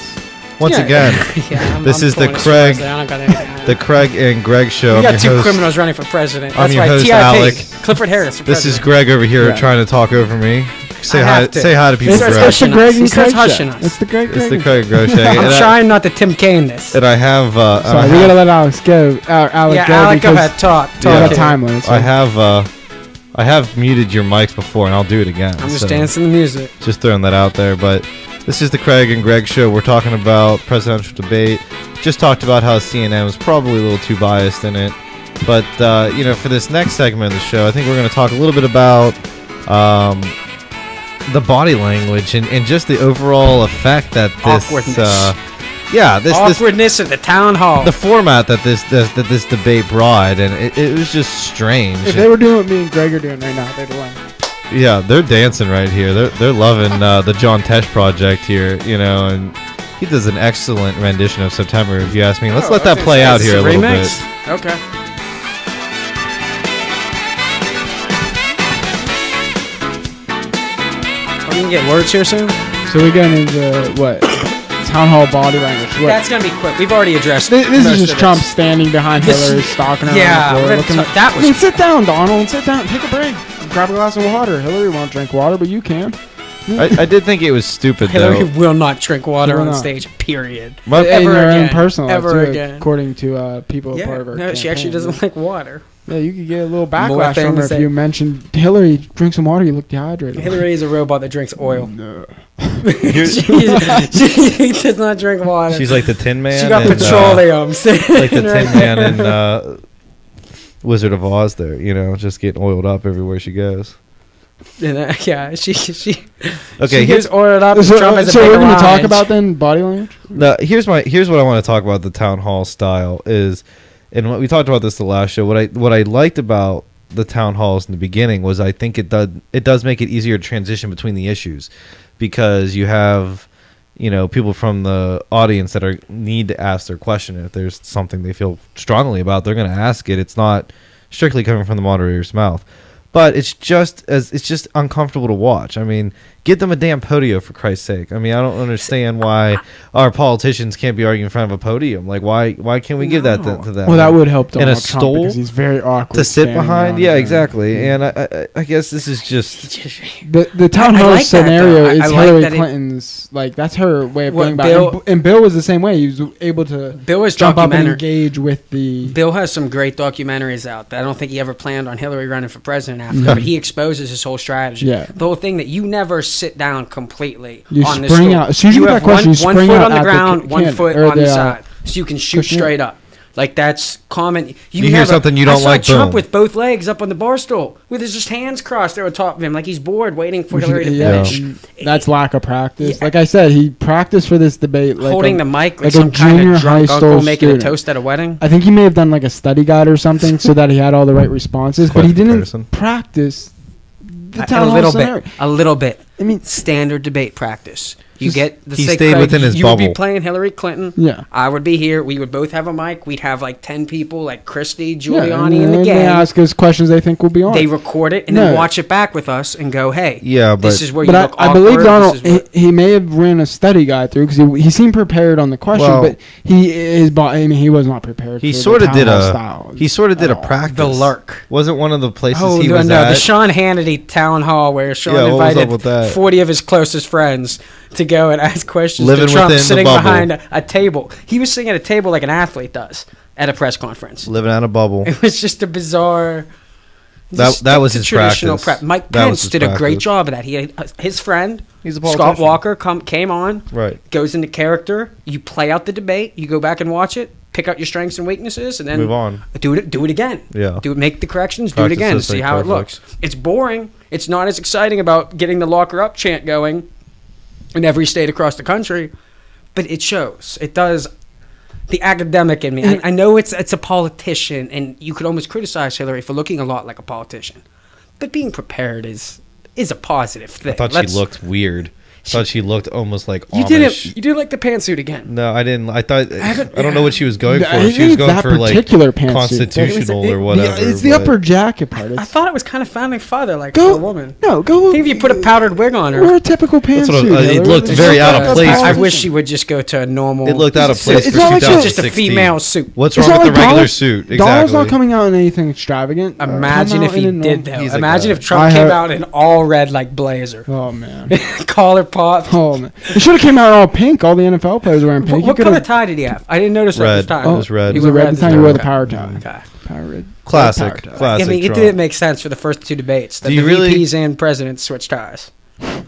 once Yeah. again, Yeah, I'm- This I'm is the Craig- straws there. I don't got anything. the Craig and Greg show. we got two host. criminals running for president. I'm That's your right. host, TIP. Alec. Clifford Harris. for This is. Greg over here Yeah. trying to talk over me. Say hi. to. Say hi to people, It's, starts Greg. it's the hushing Greg and starts Craig hushing show. us. It's the Greg. It's the Greg. Craig Grosh. I'm trying not to Tim Kaine this. and I have. Uh, I Sorry, we have- gotta let Alex go. Uh, Alex yeah, go Alec, go because ahead. Talk. we Talk. Yeah. got here. time limits. I have. Uh, I have muted your mics before, and I'll do it again. I'm just so- dancing the music. just throwing that out there. But this is the Craig and Greg show. We're talking about presidential debate. Just talked about how CNN was probably a little too biased in it. But uh, you know, for this next segment of the show, I think we're going to talk a little bit about um, the body language and, and just the overall effect that this. Awkwardness. Uh, yeah, this this Awkwardness at the town hall. the format that this, this that this debate brought, and it, it was just strange. If they were doing what me and Greg are doing right now, they'd win. Yeah, they're dancing right here. They're they're loving uh, the John Tesh project here, you know, and he does an excellent rendition of September. If you ask me, let's Oh, let I that play say, out here a this little bit. Okay. Are we gonna get words here soon? So we're going into what? Town hall body language. What? That's gonna be quick. We've already addressed. This, this most is just of Trump standing behind This- Hillary, stalking her Yeah, on the floor. let's Looking talk- at, that I mean, sit down, Donald. Sit down. Take a break. Grab a glass of water. Hillary won't drink water, but you can. I, I did think it was stupid Hillary though. will not drink water on not. stage. Period. My- in Ever her own again. personal life, Ever too, again. according to uh, people Yeah, part of her. no, she actually doesn't like water. Yeah, you could get a little backlash from her if you mentioned Hillary. Drink some water. You look dehydrated. Hillary is a robot that drinks oil. No. she, she does not drink water. She's like the Tin Man. she got in, uh, petroleum. sitting like the right Tin Man there. in uh, Wizard of Oz. There, you know, just getting oiled up everywhere she goes. And, uh, yeah, she she Okay, she here's gets oiled up. So, Trump has so big we're going to talk about then body language. No, here's my here's what I want to talk about the town hall style is, and what we talked about this the last show. What I what I liked about the town halls in the beginning was I think it does it does make it easier to transition between the issues, because you have, you know, people from the audience that are need to ask their question. If there's something they feel strongly about, they're going to ask it. It's not strictly coming from the moderator's mouth. But it's just as it's just uncomfortable to watch. I mean, get them a damn podium for Christ's sake. I mean, I don't understand why our politicians can't be arguing in front of a podium. Like, why why can't we give that No. to, to them? Well, that would help In a Donald Trump stole because he's very awkward to sit behind. Yeah, there. exactly. And I, I I guess this is just The the town hall like scenario though. I- is I like Hillary that it- Clinton's like that's her way of What going back. Bill- and, B- and Bill was the same way. He was able to Bill was jump up and engage with the. Bill has some great documentaries out. That I don't think he ever planned on Hillary running for president after, but he exposes his whole strategy. Yeah. The whole thing that you never sit down completely You on this spring stool. out- as soon as you have that question, one, you one foot out on the at the ground, one foot on the, the, uh, side, so you can shoot cushion. straight up. Like that's common. You, You hear never- something you don't saw like, Trump boom. with both legs up on the bar stool with his just hands crossed there on top of him, like he's bored, waiting for Hillary to Yeah, finish. and That's lack of practice. Yeah. Like I said, he practiced for this debate. Like Holding a- the mic like, like a some kind junior of drunk high uncle school making student. a toast at a wedding. I think he may have done like a study guide or something so that he had all the right responses, but he didn't person. practice the A- town a hall little scenario. bit, a little bit. I mean, standard debate practice. You Just- get the He stayed within his you would be bubble. playing Hillary Clinton. yeah. I would be here. We would both have a mic. We'd have like ten people, like Christie, Giuliani, and the they gang. ask us questions they think will be on. They record it and then No. watch it back with us and go, "Hey, yeah, but this is where but you I, look I believe awkward, Donald this is he, he may have ran a study guide through because he, he seemed prepared on the question, Well- but he his bo- I mean he was not prepared. he for the sort of did a style he sort of did a oh. all. practice. the lurk." wasn't one of the places Oh he no, was no, at. the Sean Hannity town hall where Sean Yeah, what was up invited that? forty of his closest friends to go and ask questions Living to Trump, sitting behind a, a table. He was sitting at a table like an athlete does at a press conference. living out a bubble. It was just a bizarre. That- that was to his traditional practice. prep. Mike That Pence his did a great job of that. He had, uh, his friend He's a Scott. Walker come came on, Right. goes into character. You play out the debate. You go back and watch it. Pick out your strengths and weaknesses, and then Move on. Do it. Do it again. Yeah. Do it. Make the corrections. do it again. this See thing how it looks. It's boring. It's not as exciting about getting the locker up chant going in every state across the country, but it shows. It does. The academic in me. I, mm-hmm. I know it's it's a politician, and you could almost criticize Hillary for looking a lot like a politician, but being prepared is is a positive thing. I thought Let's- she looked weird. I thought she looked almost like You Amish. didn't. You didn't like the pantsuit again. No, I didn't. I thought I, haven't- don't know what she was going for. She was going that for like particular pantsuit. constitutional It- or whatever. The, it's the but- upper jacket part. It's, I thought it was kind of founding father like go for a woman. No, go. I think if you put a powdered wig on her, Wear a typical That's what pantsuit. I- it Hillary. looked It's very not out of like a place. I wish she would just go to a normal. It looked out of place it's for not like she's- 2016. just a female suit. What's wrong with the like regular Donald- suit? Exactly. Donald's not coming out in anything extravagant. Uh, Imagine come if out he in a did normal- though. He's like Imagine that. if Trump I came have- out in all red like blazer, Oh man. collar pop. Oh man. It should have came out all pink. All the NFL players wearing What, pink. what You color could've- tie did he have? I didn't notice that Red. this time. It was red. Oh, he Was it wore red red the time you wore the power tie? Okay. Power red. Classic. Power tie. Classic. I mean, it didn't make sense for the first two debates that Do you the really- VPs and presidents switch ties.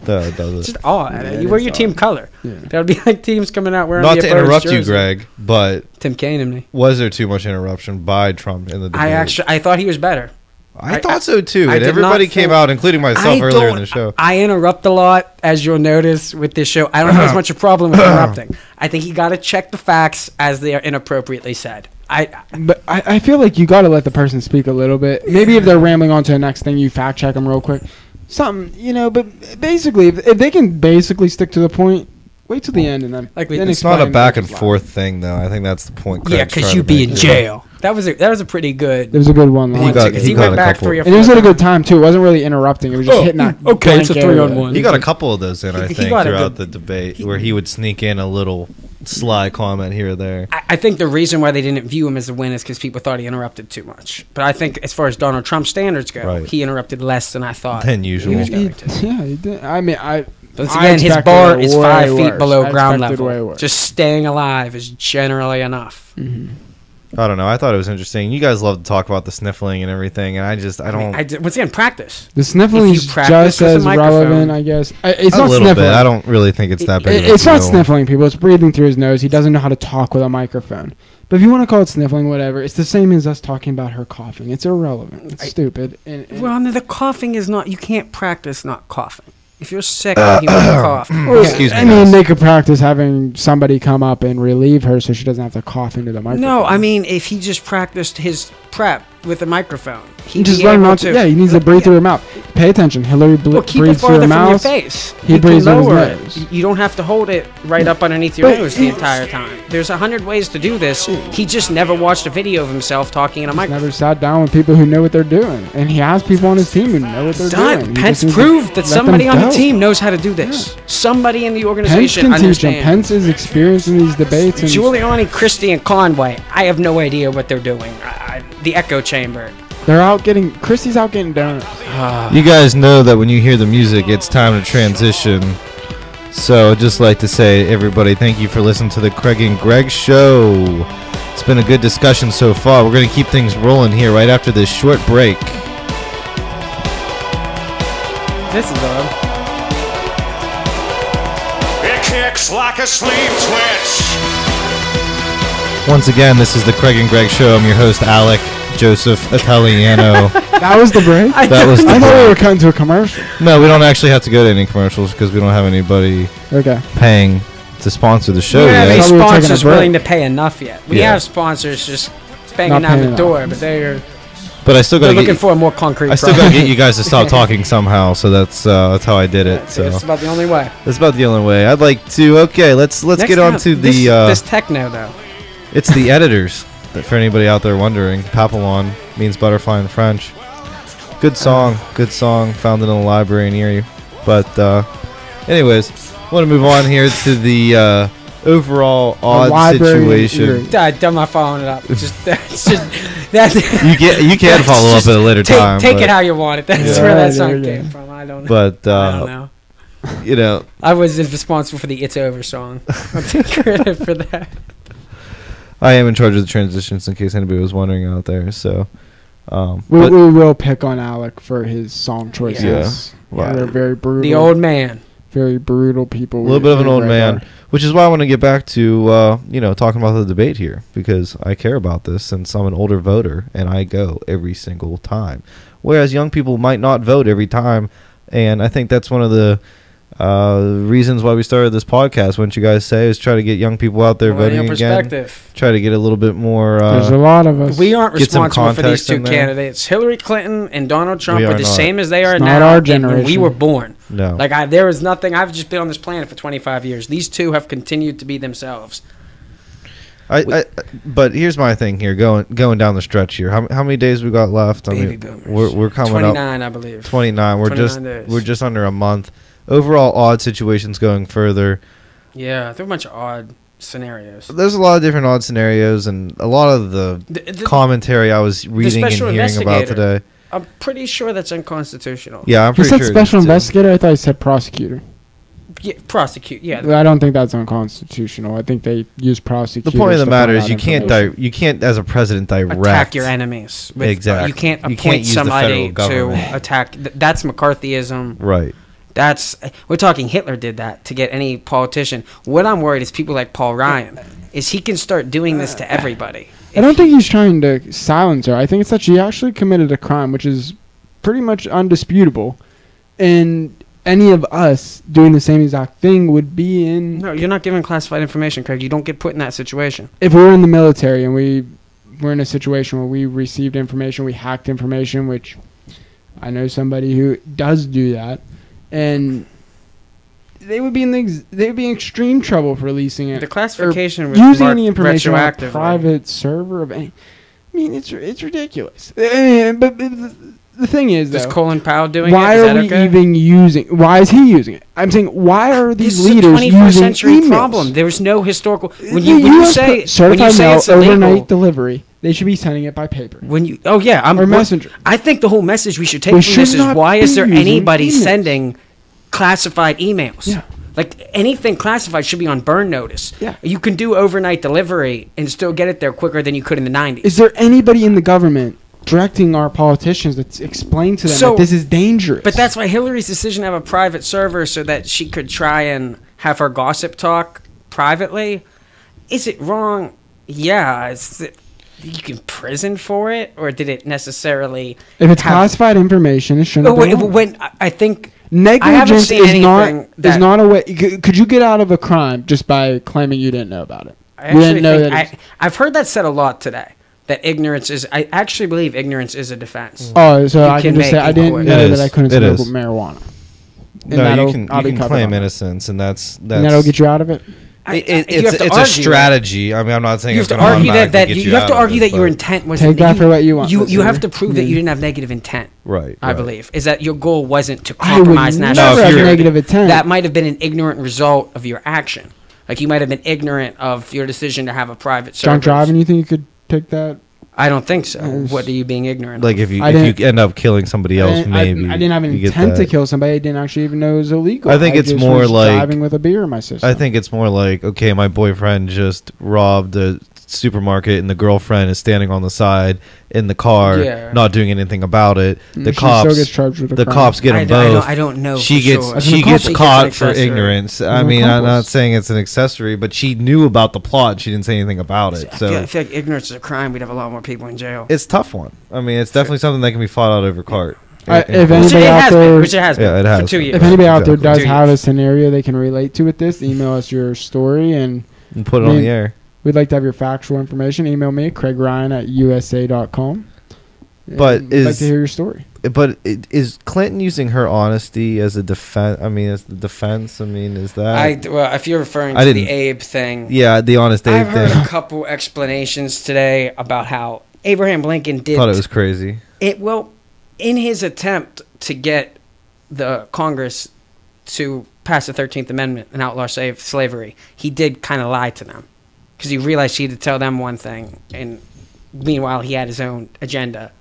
No, it doesn't. It's just odd. Yeah, you wear is your team color. Yeah. That would be like teams coming out wearing Not the to opposed interrupt you. Greg, but Tim Kaine and me. was there too much interruption by Trump in the debate? I actually I thought he was better. I I- thought so too, I and did everybody not came out, including myself, I earlier in the show. I interrupt a lot, as you'll notice with this show. I don't have as much of a problem with interrupting. I think you got to check the facts as they are inappropriately said. I But I, I feel like you got to let the person speak a little bit. Maybe if they're rambling on to the next thing, you fact check them real quick. Something, you know. But basically, if, if they can basically stick to the point, wait till the end and then. Like we- then It's not a back and forth thing, though. I think that's the point. yeah, because you'd be in make. jail. That was a that was a pretty good. It was a good one. He line. got- he, he got went a back couple. three or and four. it was at a good time too. It wasn't really interrupting. It was just Oh, hitting that. okay, it's a three on area. one. He got a couple of those in, I He- he think, throughout good- the debate, where he would sneak in a little sly comment here or there. I, I think the reason why they didn't view him as a win is because people thought he interrupted too much. But I think as far as Donald Trump standards go, Right. he interrupted less than I thought. Than usual. He was He- going to. yeah, he did. I mean, I Once again, his bar is five feet worse. below I ground level. Just staying alive is generally enough. Mhm. I don't know. I thought it was interesting. You guys love to talk about the sniffling and everything, and I just I I, don't. mean, I did, once again, practice. The sniffling If is practice just with a as relevant, I guess. I, it's a not little sniffling. bit. I don't really think it's that big. It- of it's not deal. sniffling, people. It's breathing through his nose. He doesn't know how to talk with a microphone. But if you want to call it sniffling, whatever, it's the same as us talking about her coughing. It's irrelevant. It's I- stupid. And, and Well, no, the coughing is not. You can't practice not coughing. If you're sick, you won't uh, cough. Well, Excuse me, I mean, they could practice having somebody come up and relieve her so she doesn't have to cough into the microphone. No, I mean if he just practiced his prep with a microphone, He he'd just learn not to. Yeah, he needs to breathe through her mouth. Pay attention. Hillary ble- Well, keep it breathes through her from your mouth. face. He you breathes with his nose. You don't have to hold it right up underneath your But nose the entire time. There's a hundred ways to do this. He just never watched a video of himself talking in a microphone. never sat down with people who know what they're doing, and he has people on his team who know what they're Done. doing. He Pence just needs to proved that somebody on the team knows how to do this. Somebody in the Pence organization can teach him. understands. Pence is experienced in these debates, and Giuliani, Christie, and Conway. I have no idea what they're doing. I, the echo chamber. They're out getting. Christie's out getting donuts. Ah. You guys know that when you hear the music, it's time to transition. So I'd just like to say, everybody, thank you for listening to the Craig and Greg show. It's been a good discussion so far. We're going to keep things rolling here right after this short break. This is on. It kicks like a sleep twitch. Once again, this is the Craig and Greg show. I'm your host, Alec Joseph Italiano. That was the break. I that was the I thought we were cutting to a commercial. No, we don't actually have to go to any commercials because we don't have anybody Okay. paying to sponsor the show we don't have any I thought we were taking a sponsors willing to pay enough yet. We Yeah. have sponsors just banging Not down paying the enough. door, but they're, But I still got to looking get. for a more concrete I still got to get you guys to stop talking somehow. So that's uh, that's how I did it. So It's about the only way. that's about the only way. I'd like to. Okay, let's let's Next get on to the. this, uh, this techno though. It's the editors. That- For anybody out there wondering, Papillon means butterfly in French. Good song, good song, found it in the library near you. But, uh, anyways, I want to move on here to the uh, overall odd library situation. eerie. I done my following it up. Just that's just that. You get you can that's follow up just- at a later take, time, Take it how you want it. That's Yeah, where that there song you go. came from. I don't know. but I uh, don't know. you know, I was responsible for the "It's Over" song. I'm taking credit for that. I am in charge of the transitions in case anybody was wondering out there. So, um, We, but- we will pick on Alec for his song choices. Yeah. They're very brutal. The old man. very brutal people. a little bit of an old man, which is why I want to get back to uh, you know talking about the debate here because I care about this since I'm an older voter and I go every single time, whereas young people might not vote every time, and I think that's one of the uh, reasons why we started this podcast. Wouldn't you guys say is try to get young people out there Millennial voting again, perspective. try to get a little bit more. There's a Uh, lot of us. We aren't Get some responsible for these context two in there. candidates. Hillary Clinton and Donald Trump We are, are the not. same as they are It's now. not our and when we generation. were born. no, Like I, there is nothing. I've just been on this planet for 25 years. These two have continued to be themselves. I, I, but here's my thing here going going down the stretch here. How, how many days we got left? I Baby mean, boomers. we're we're coming up 29, I believe. 29 we're 29 just days. we're just under a month overall odd situations going further Yeah, there are a bunch of odd scenarios. there's a lot of different odd scenarios and a lot of the The- the- commentary i was reading and hearing about today I'm pretty sure that's unconstitutional. yeah i'm He pretty said sure it special investigator. I thought he said prosecutor. Yeah, prosecute. Yeah, I don't think that's unconstitutional. I think they use prosecutor. the point of the matter is you can't di- you can't as a president direct attack your enemies. With, Exactly. You can't You appoint can't use the somebody federal to attack. th- That's McCarthyism. right That's we're talking. Hitler did that to get any politician. What I'm worried is people like Paul Ryan. Is he can start doing this to everybody. I don't think he's trying to silence her. I think it's that she actually committed a crime, which is pretty much undisputable. And any of us doing the same exact thing would be in. No, you're not giving classified information, Craig. You don't get put in that situation. If we were in the military and we were in a situation where we received information, we hacked information, which I know somebody who does do that, and they would be in the ex- they would be in extreme trouble for releasing it. The classification was using any information on a private server of any. I mean, it's it's ridiculous. I but, but the, the thing is, Is though, Colin Powell doing why it? Is are we okay? even using? Why is he using it? I'm saying, why are these This these is a leaders 21st using century emails? problem. There's no historical. When you eh, when you say put when you certified say mail it's overnight delivery, they should be sending it by paper when you oh yeah, I'm or messenger. I think the whole message we should take We from should this is why is there anybody emails. sending classified emails. Yeah. Like anything classified should be on burn notice. Yeah. You can do overnight delivery and still get it there quicker than you could in the 90s. Is there anybody in the government directing our politicians to explain to them So- that this is dangerous? But that's why Hillary's decision to have a private server so that she could try and have her gossip talk privately. Is it wrong? Yeah. Is it, you can prison for it, or did it necessarily? if it's have- classified information, it shouldn't. Oh, be when I- I think negligence seen is not anything is not a way. Could you get out of a crime just by claiming you didn't know about it? I you actually didn't know think that. I, it's- I've heard that said a lot today. That ignorance is. I actually believe ignorance is a defense. Mm. oh, so you I can can just say I it didn't know It that is. I couldn't It smoke marijuana. And no, you can you can claim on that. innocence, and that's that's And that'll get you out of it. I- It, I- it, you it's have to it's a argue that. strategy. I mean, I'm not saying You it's have to gonna argue that, that you, you have to argue it, that your intent was Take that you, for what you want, You, you have to prove that you didn't have negative intent. right. I right. believe is that your goal wasn't to compromise never national No, if negative intent. That might have been an ignorant result of your action. Like you might have been ignorant of your decision to have a private server. drunk driving. You think you could take that? I don't think so. Yes. What are you being ignorant? Like of? if you I if you end up killing somebody else, I, didn't- maybe I, I didn't have an intent to kill somebody. I didn't actually even know it was illegal. I think it's just more was like- driving with a beer in my system. I think it's more like okay, my boyfriend just robbed a supermarket, and the girlfriend is standing on the side in the car, Yeah. not doing anything about it. Mm, The she still cops, gets charged with a the crime. cops get I them don't- I both. don't- I don't know She for gets sure. As she gets accomplice. caught for accessory. ignorance. As I an mean, I'm not accomplice. saying it's an accessory, but she knew about the plot. She didn't say anything about it. I, feel, I So feel like ignorance is a crime. We'd have a lot more people in jail. it's a tough one. I mean, it's definitely something that can be fought out over court. I- In- in if court. which it, anybody out has been. there- Which it has been Yeah, it for has two been. years. If anybody out there Exactly. does Two have a scenario they can relate to with this, email us your story and and put it on the air. We'd like to have your factual information. Email me, Craig Ryan at USA.com. But And we'd like is- to hear your story. But it, is Clinton using her honesty as a defense? I mean, as the defense. I mean, is that? I well, if you're referring I to the Abe thing, yeah, the honest Dave I've heard thing. a couple explanations today about how Abraham Lincoln did Thought it was crazy. it. Well, in his attempt to get the Congress to pass the Thirteenth Amendment and outlaw slave, slavery, he did kind of lie to them because he realized he had to tell them one thing, and meanwhile he had his own agenda.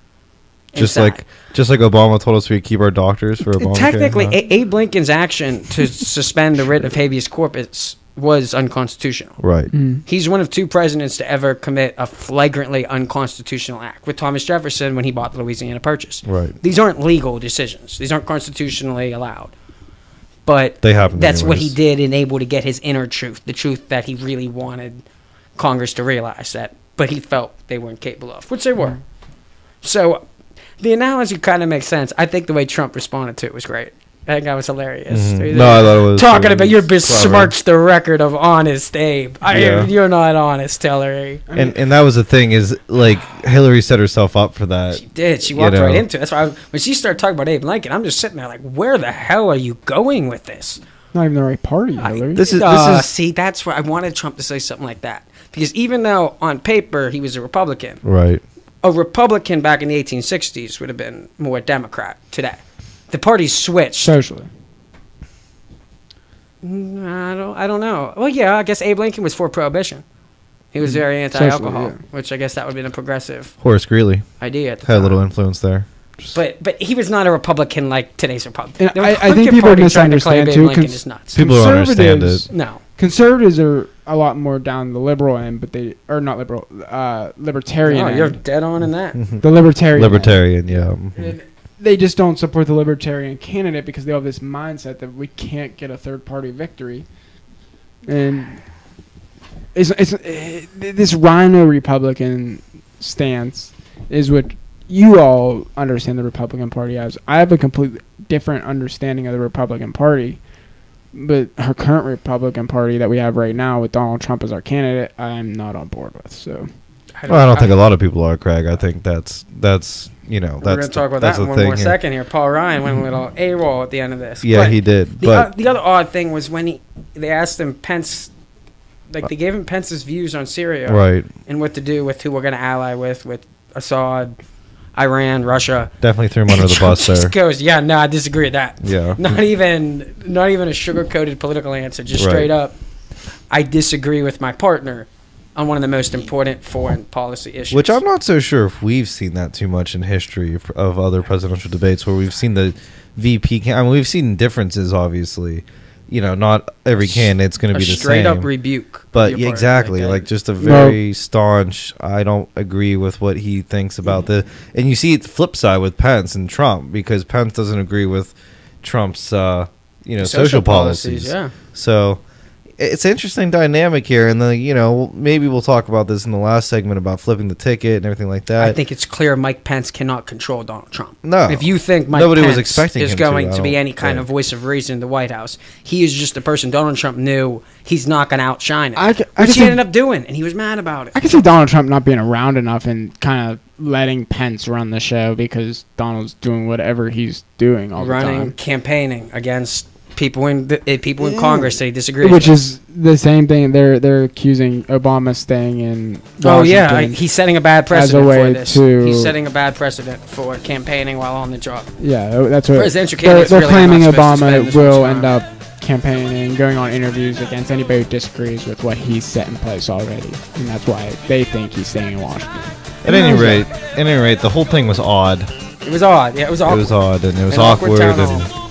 Just inside. like just like Obama told us we'd keep our doctors for Obama. Technically, A- Abe Lincoln's action to suspend the writ of habeas corpus was unconstitutional. right. Mm. He's one of two presidents to ever commit a flagrantly unconstitutional act, with Thomas Jefferson when he bought the Louisiana Purchase. Right. These aren't legal decisions. These aren't constitutionally allowed. But They happen. that's what he did in able to get his inner truth, the truth that he really wanted Congress to realize that, but he felt they weren't capable of, which they were. So the analogy kind of makes sense. I think the way Trump responded to it was great. I think that was hilarious. Mhm. No, I thought it was talking it about you was clever. besmirched the record of honest Abe. I, Yeah. You're not honest, Hillary. And and that was the thing is like Hillary set herself up for that. She did. She You walked right into it. That's why I, when she started talking about Abe Lincoln, I'm just sitting there like, where the hell are you going with this? Not even the right party, I- Hillary. This is Uh, this is see, that's where I wanted Trump to say something like that because even though on paper he was a Republican, right. a Republican back in the 1860s would have been more Democrat today. The party switched. Socially. Mm, I don't. I don't know. Well, yeah, I guess Abe Lincoln was for prohibition. He was very anti-alcohol, yeah. which I guess that would have been a progressive Horace Greeley idea at the had a little influence there. But but he was not a Republican like today's Republican. I- I think people Party trying to misunderstand, too, Lincoln cons- is nuts. People don't understand it. No, Conservatives are a lot more down the liberal end, but they are not liberal, uh, libertarian. no, you're dead on in that. the libertarian. end. Libertarian, yeah. mhm. And they just don't support the libertarian candidate because they have this mindset that we can't get a third party victory, and it's, it's eh, this RINO Republican stance is what you all understand the Republican Party as. I have a completely different understanding of the Republican Party, but her current Republican Party that we have right now with Donald Trump as our candidate, I'm not on board with. So Well, I don't think a lot of people are, Craig. I think that's that's you know We're going to talk about that's that in one thing more here. second here. Paul Ryan went a little a roll at the end of this. Yeah, But he did. The, But o- the other odd thing was when he they asked him Pence, like they gave him Pence's views on Syria right, and what to do with who we're going to ally with, with Assad, Iran, Russia. definitely threw him under the bus there. goes, yeah, no, I disagree with that. Yeah. Not even, not even a sugar coated political answer. Just Right. straight up, I disagree with my partner on one of the most important foreign policy issues. Which I'm not so sure if we've seen that too much in history of, of other presidential debates where we've seen the VP. I mean, we've seen differences, obviously. You know, not every candidate's going to be the straight same. up rebuke. but yeah, exactly, right there. like just a very staunch. I don't agree with what he thinks about the. And you see it flip side with Pence and Trump because Pence doesn't agree with Trump's, uh, you know, social, policies. Yeah. So it's an interesting dynamic here, and then you know maybe we'll talk about this in the last segment about flipping the ticket and everything like that. I think it's clear Mike Pence cannot control Donald Trump. No. If you think Mike Nobody was expecting is him to, going I to, be any kind think. of voice of reason in the White House, he is just a person Donald Trump knew he's not going to outshine it. I ca- I which he see- ended up doing, and he was mad about it. I can see Donald Trump not being around enough and kind of letting Pence run the show because Donald's doing whatever he's doing all running, the time. Running, campaigning against people in the, eh, people in Yeah. Congress that disagree. Which with. is the same thing. They're they're accusing Obama staying in. Oh yeah, I, he's setting a bad As a precedent way for this. to- He's setting a bad precedent for campaigning while on the job. yeah, that's what Presidential they're, they're really claiming. not supposed to Obama will end up campaigning, going on interviews against anybody who disagrees with what he's set in place already, and that's why they think he's staying in Washington. at any rate, at any rate, the whole thing was odd. It was odd. Yeah, it was awkward. It was odd and it was An awkward awkward, town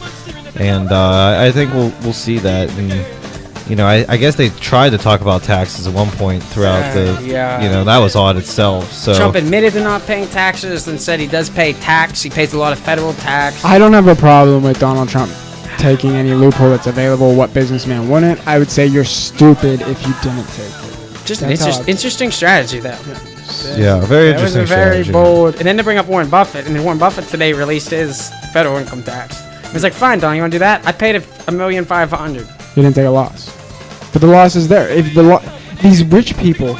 and and uh, I think we'll we'll see that. And you know, I, I guess they tried to talk about taxes at one point throughout Uh, the. yeah. You know, that was odd itself. So Trump admitted to not paying taxes, and said he does pay tax. He pays a lot of federal tax. I don't have a problem with Donald Trump taking any loophole that's available. What businessman wouldn't? I would say you're stupid if you didn't take it. Just an That's how interest, I- interesting strategy, though. yeah, very That was interesting. a very strategy. bold. And then to bring up Warren Buffett, and then Warren Buffett today released his federal income tax. He was like, "Fine, Don, you want to do that? I paid a, a million five hundred. You didn't take a loss, but the loss is there. If the lo- these rich people,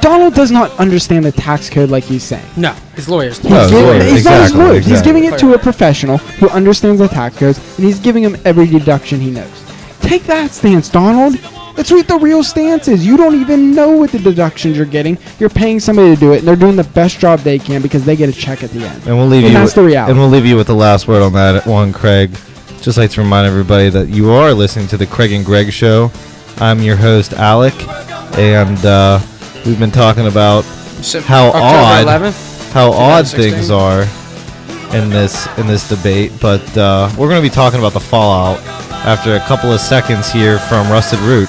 Donald does not understand the tax code like he's saying. No, his lawyers. No, his He's lawyer, he's not his exactly. He's giving it to a professional who understands the tax codes, and he's giving him every deduction he knows. Take that stance, Donald. That's what the real stance is. You don't even know what the deductions you're getting. You're paying somebody to do it, and they're doing the best job they can because they get a check at the end. And we'll leave And you. that's with, the reality. And we'll leave you with the last word on that one, Craig. Just like to remind everybody that you are listening to the Craig and Greg Show. I'm your host, Alec, and uh, we've been talking about How October odd. 11th. how odd things are in this in this debate. But uh, we're going to be talking about the fallout after a couple of seconds here from Rusted Root.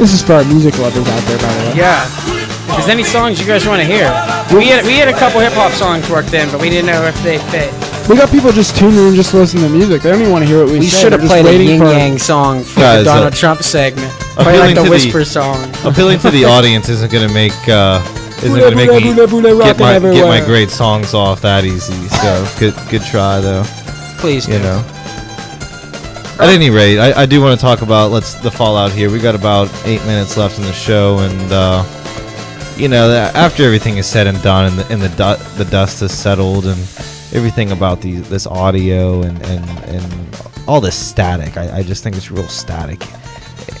This is for our music lovers out there, by the way. Yeah. If there's any songs you guys want to hear, we had we had a couple hip hop songs worked in, but we didn't know if they fit. We got people just tuning in just to listen to music. They don't even want to hear what we, We say. should have played a waiting yin yang song for Guys, the uh, Donald Trump segment. Play like the to the- whisper song. Appealing to the audience isn't going to make uh, isn't going to make me Bula, bula, get my, get my great songs off that easy. So good good try though. Please do. You know. At any rate, I, I do want to talk about let's the fallout here. We got about eight minutes left in the show, and uh, you know after everything is said and done, and the and the, du- the dust has settled, and everything about the this audio and and, and all this static, I, I just think it's real static.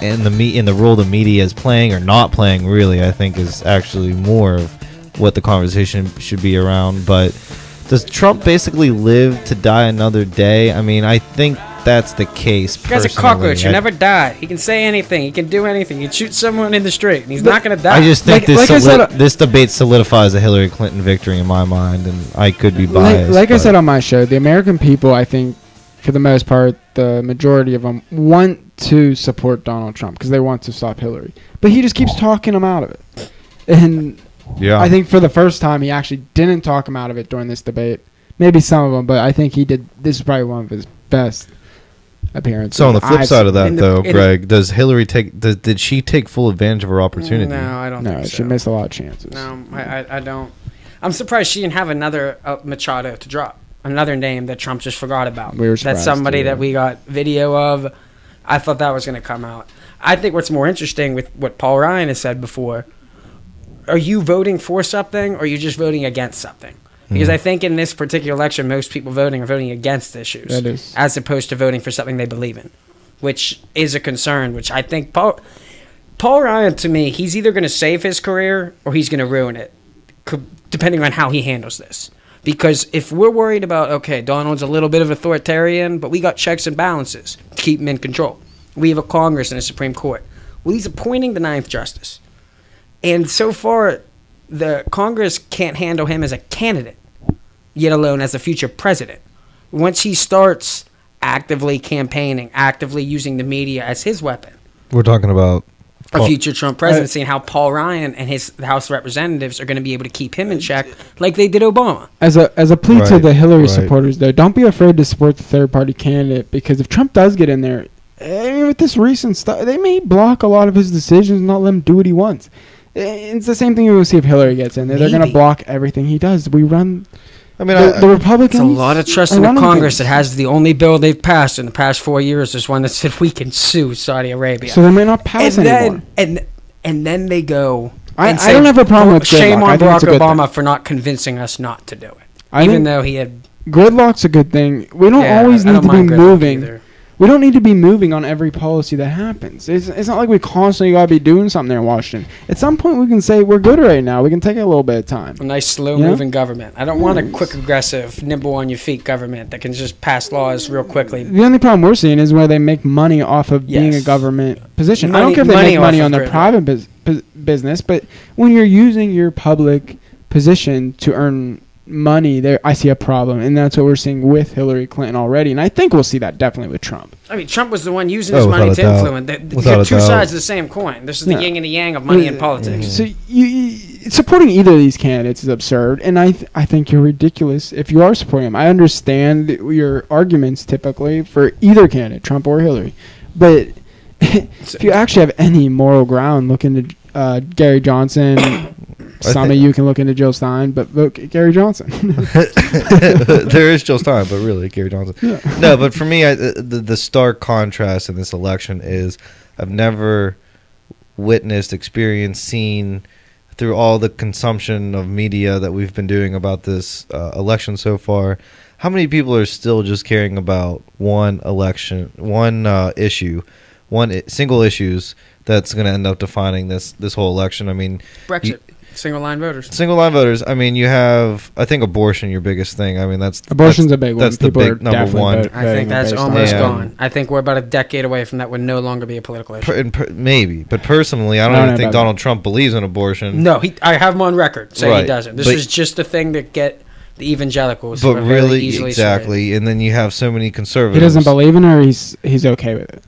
And the me in the role the media is playing or not playing, really, I think is actually more of what the conversation should be around. But does Trump basically live to die another day? I mean, I think that's the case. The guy's a cockroach. He I- never died. He can say anything. He can do anything. He can shoot someone in the street, and he's not gonna die. I just think Like- this like I soli- said, uh, this debate solidifies a Hillary Clinton victory in my mind, and I could be biased. like I said on my show, the American people, I think, for the most part, the majority of them want to support Donald Trump because they want to stop Hillary. But he just keeps talking them out of it. And yeah, I think for the first time, he actually didn't talk him out of it during this debate. Maybe some of them, but I think he did. This is probably one of his best appearances. So on the flip I've side of that, in the- though, in- Greg, does Hillary take? Does, did she take full advantage of her opportunity? No, I don't No, think she so. missed a lot of chances. No, I, I, I don't. I'm surprised she didn't have another uh, Machado to drop. Another name that Trump just forgot about. We were That's somebody too, that we got video of. I thought that was going to come out. I think what's more interesting with what Paul Ryan has said before are you voting for something or are you just voting against something? Because mm-hmm. I think in this particular election, most people voting are voting against issues That is- as opposed to voting for something they believe in, which is a concern, which I think Paul. Paul Ryan, to me, he's either going to save his career or he's going to ruin it, depending on how he handles this. Because if we're worried about, okay, Donald's a little bit of authoritarian, but we got checks and balances to keep him in control. We have a Congress and a Supreme Court. Well, he's appointing the ninth justice. And so far, the Congress can't handle him as a candidate, yet alone as a future president. Once he starts actively campaigning, actively using the media as his weapon, We're talking about a oh. future Trump presidency, and uh, how Paul Ryan and his House of Representatives are going to be able to keep him in check, like they did Obama. As a as a plea to the Hillary right. supporters, though, don't be afraid to support the third party candidate because if Trump does get in there, I mean, with this recent stuff, they may block a lot of his decisions, and not let him do what he wants. It's the same thing we'll see if Hillary gets in there. They're going to block everything he does. We run I mean, the, I, the It's Republicans. a lot of trust in the Congress things. that has the only bill they've passed in the past four years is one that said we can sue Saudi Arabia. So they may not pass and anymore. then and and then they go. I- and I don't have a problem with shame gridlock. I on Barack it's a good Obama for not convincing us not to do it, I even though he had. gridlock's a good thing. We don't yeah, always need don't to be moving. either. We don't need to be moving on every policy that happens. It's, it's not like we constantly got to be doing something there in Washington. At some point, we can say we're good right now. We can take a little bit of time. A nice slow Yeah. moving government. I don't want a quick, aggressive, nimble on your feet government that can just pass laws real quickly. The only problem we're seeing is where they make money off of being a government position. I don't care if they money make money on their private bus- bus- business, but when you're using your public position to earn money, there I see a problem, and that's what we're seeing with Hillary Clinton already. And I think we'll see that definitely with Trump. I mean, Trump was the one using Oh, his money to doubt. influence. They- These Without are a two doubt. sides of the same coin. This is the Yeah. yin and the yang of money in Uh, politics. So you, you supporting either of these candidates is absurd, and I th- I think you're ridiculous if you are supporting them. I understand your arguments typically for either candidate, Trump or Hillary, but if you actually have any moral ground, looking to uh, Gary Johnson. Some of you can look into Joe Stein, but look at Gary Johnson. there is Joe Stein, but really Gary Johnson. Yeah. No, but for me, I, the the stark contrast in this election is I've never witnessed, experienced, seen through all the consumption of media that we've been doing about this uh, election so far. How many people are still just caring about one election, one uh, issue, one I- single issues that's going to end up defining this this whole election? I mean, Brexit, single line voters. single line voters. I mean, you have I think abortion your biggest thing. I mean, that's Abortion's that's, a big one. That's the People are big number one. vote- I think that's based on almost gone. I think we're about a decade away from that would no longer be a political issue. Per, and per, maybe, but personally, I don't I don't even think about Donald Trump believes in abortion. No, he. I have him on record saying Right, he doesn't. This but- is just a thing that get the evangelicals. but are really, easily swayed. exactly. And then you have so many conservatives. He doesn't believe in her. He's he's okay with it.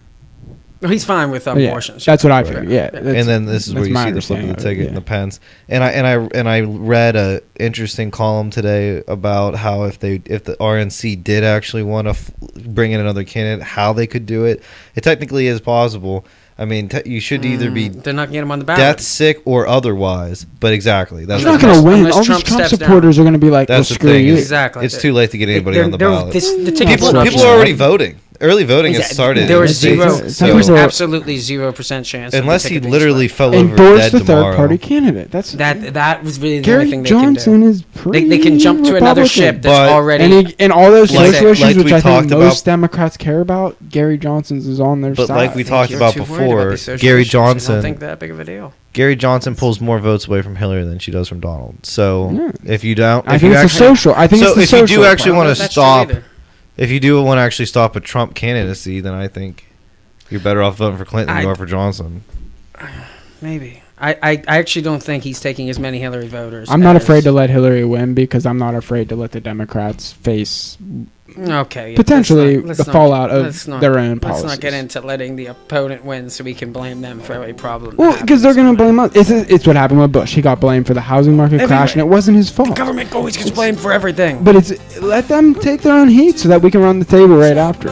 No, he's fine with Yeah, abortions. that's what I Right. figure. Yeah, that's- and then this is that's where you my see the flip of the understanding of it, ticket yeah. and the Pence. And I and I and I read a interesting column today about how if they if the RNC did actually want to f- bring in another candidate, how they could do it. It technically is possible. I mean, te- you should either be Mm, They're not getting him on the ballot. death sick or otherwise. But exactly, that's He's not the- going to win. Unless All these Trump Trump steps down. supporters are going to be like, That's well, the screw thing. you. is Exactly. It's too late to get anybody They're- on the they're- ballot. this- the People- ticket's people not people are already voting. Early voting has started. There was zero. states, Some There was absolutely zero percent chance. unless he literally fell over Endorse dead the third party candidate. That's That that was really the Gary only thing they Johnson can do. is They, pretty they can jump to another ship that's But- already. And, he, and all those Like- social issues, like which I think about- most Democrats care about, Gary Johnson's is on their But side. But like we talked about before, these social Gary issues. I Johnson- don't think that big of a deal. Gary Johnson pulls more votes away from Hillary than she does from Donald. So Yeah. if you don't, I if think you it's actually, a social. I think so it's the if you do actually part. wanna stop- either. If you do want to actually stop a Trump candidacy, then I think you're better off voting for Clinton than you are for Johnson. Maybe. I, I, I actually don't think he's taking as many Hillary voters. I'm not as- afraid to let Hillary win because I'm not afraid to let the Democrats face Okay. yeah, potentially let's not- the let's not- fallout of not- their own policies. Let's not get into letting the opponent win so we can blame them for every problem. Well, because they're going to blame us. It's, it's what happened with Bush. He got blamed for the housing market Everybody- crash, and it wasn't his fault. The government always gets blamed for everything. But it's let them take their own heat so that we can run the table right after.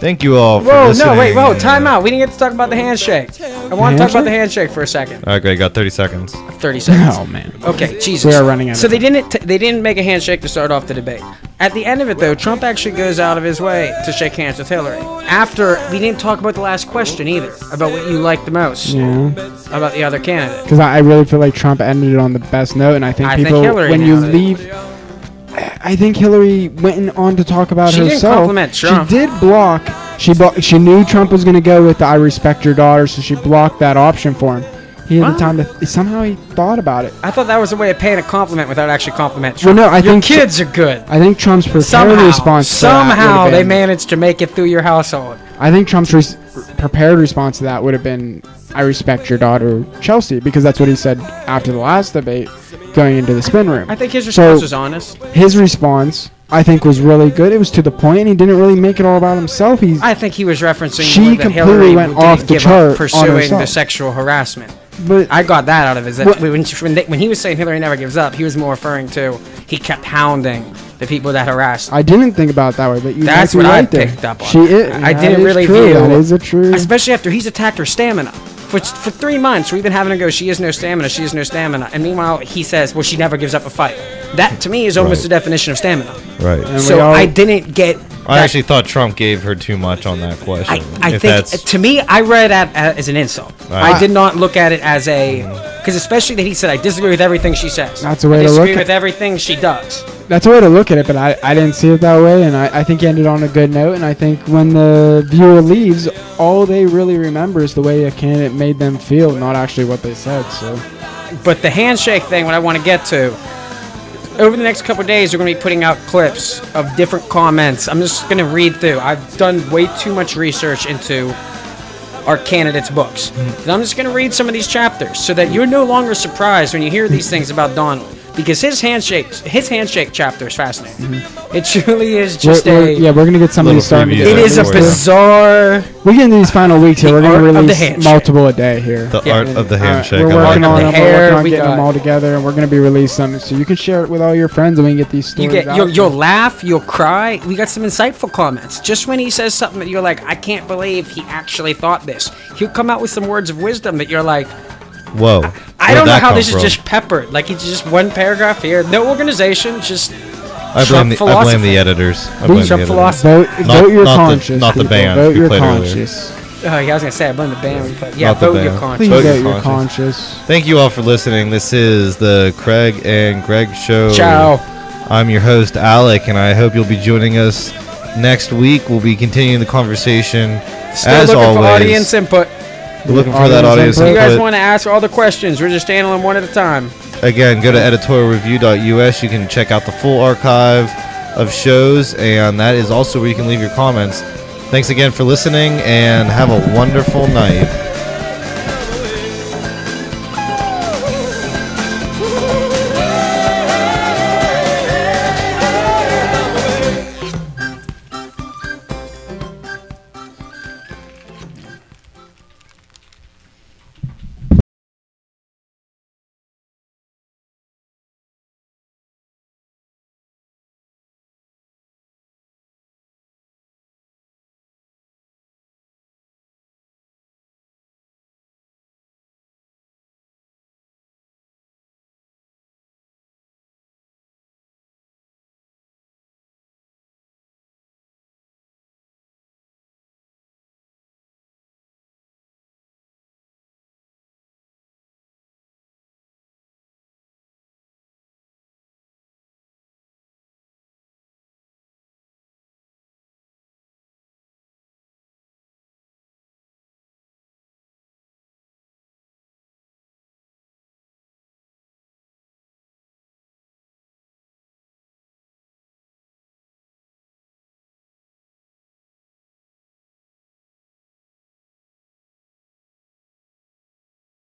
Thank you all for Whoa, listening. no, wait, whoa, time out. We didn't get to talk about the handshake. I want to talk about the handshake for a second. All right, great. Got 30 seconds. 30 seconds. Oh man. Okay, Jesus. We are running out So of they didn't t- they didn't make a handshake to start off the debate. At the end of it though, Trump actually goes out of his way to shake hands with Hillary. After we didn't talk about the last question either, about what you liked the most Yeah. about the other candidate. Because I, I really feel like Trump ended it on the best note, and I think I think people, Hillary when you nailed it. leave, I think Hillary went on to talk about She didn't herself. compliment Trump. She did block. She blo- she knew Trump was going to go with the "I respect your daughter," so she blocked that option for him. He had Wow. the time to. Somehow he thought about it. I thought that was a way of paying a compliment without actually complimenting. Well, no, I Your think- kids are good. I think Trump's prepared Somehow, response. somehow they been- managed to make it through your household. I think Trump's res- prepared response to that would have been, "I respect your daughter, Chelsea," because that's what he said after the last debate, going into the spin room. I think his So- response was honest. His response, I think, was really good. It was to the point, and he didn't really make it all about himself. He's I think he was referencing She that completely Hillary went off the chart on pursuing the sexual harassment. but I got that out of. That when, when, they, when he was saying Hillary never gives up, he was more referring to he kept hounding the people that harassed. I didn't think about it that way. But you That's what I there. picked up on. She is, I didn't really true. view- that is a true. Especially after he's attacked her stamina. For, for three months, we've been having to go, she has no stamina, she has no stamina. And meanwhile, he says, well, she never gives up a fight. That, to me, is almost Right. the definition of stamina. Right. And So all- I didn't get. I that- actually thought Trump gave her too much on that question. I, I think that's to me, I read it as an insult. Right. I did not look at it as a because especially that he said I disagree with everything she says. That's a way I to look disagree at- with everything she does. that's a way to look at it, but I, I didn't see it that way, and I, I think he ended on a good note. And I think when the viewer leaves, all they really remember is the way a candidate made them feel, not actually what they said. So But the handshake thing, what I want to get to, over the next couple of days, we're going to be putting out clips of different comments. I'm just going to read through. I've done way too much research into our candidates' books. Mm-hmm. And I'm just going to read some of these chapters so that you're no longer surprised when you hear these things about Donald. Because his handshake, his handshake chapter is fascinating. It truly is Mm-hmm. We're- just we're- a. yeah, we're gonna get some of these started. preview It there is a bizarre. We get into these final weeks here. We're gonna art of the release multiple a day here. the Yeah. art of the handshake. we're I like working on that. them. We're hair, working on we getting them all together, and we're gonna be releasing them so you can share it with all your friends, and we can get these stories. You get out you'll, you'll laugh, you'll cry. We got some insightful comments. Just when he says something that you're like, I can't believe he actually thought this. He'll come out with some words of wisdom that you're like, Whoa. I Where'd don't know how this from? is just peppered. Like it's just one paragraph here, no organization, just I blame Trump the I blame the editors. I Who's blame the Trump editors. philosophy? vote, Not- vote your not the- conscience. not the band Vote your played conscience. oh, yeah, I was gonna say I blame the band we. Yeah, Not the vote your band. conscience. Please Vote vote your your conscience. Thank you all for listening. This is the Craig and Greg Show. Ciao. I'm your host, Alec, and I hope you'll be joining us next week. We'll be continuing the conversation Still as looking always. for audience input. We're looking for that audience you guys input. want to ask all the questions, we're just handling them one at a time. Again, go to editorialreview.us. You can check out the full archive of shows, and that is also where you can leave your comments. Thanks again for listening, and have a wonderful night.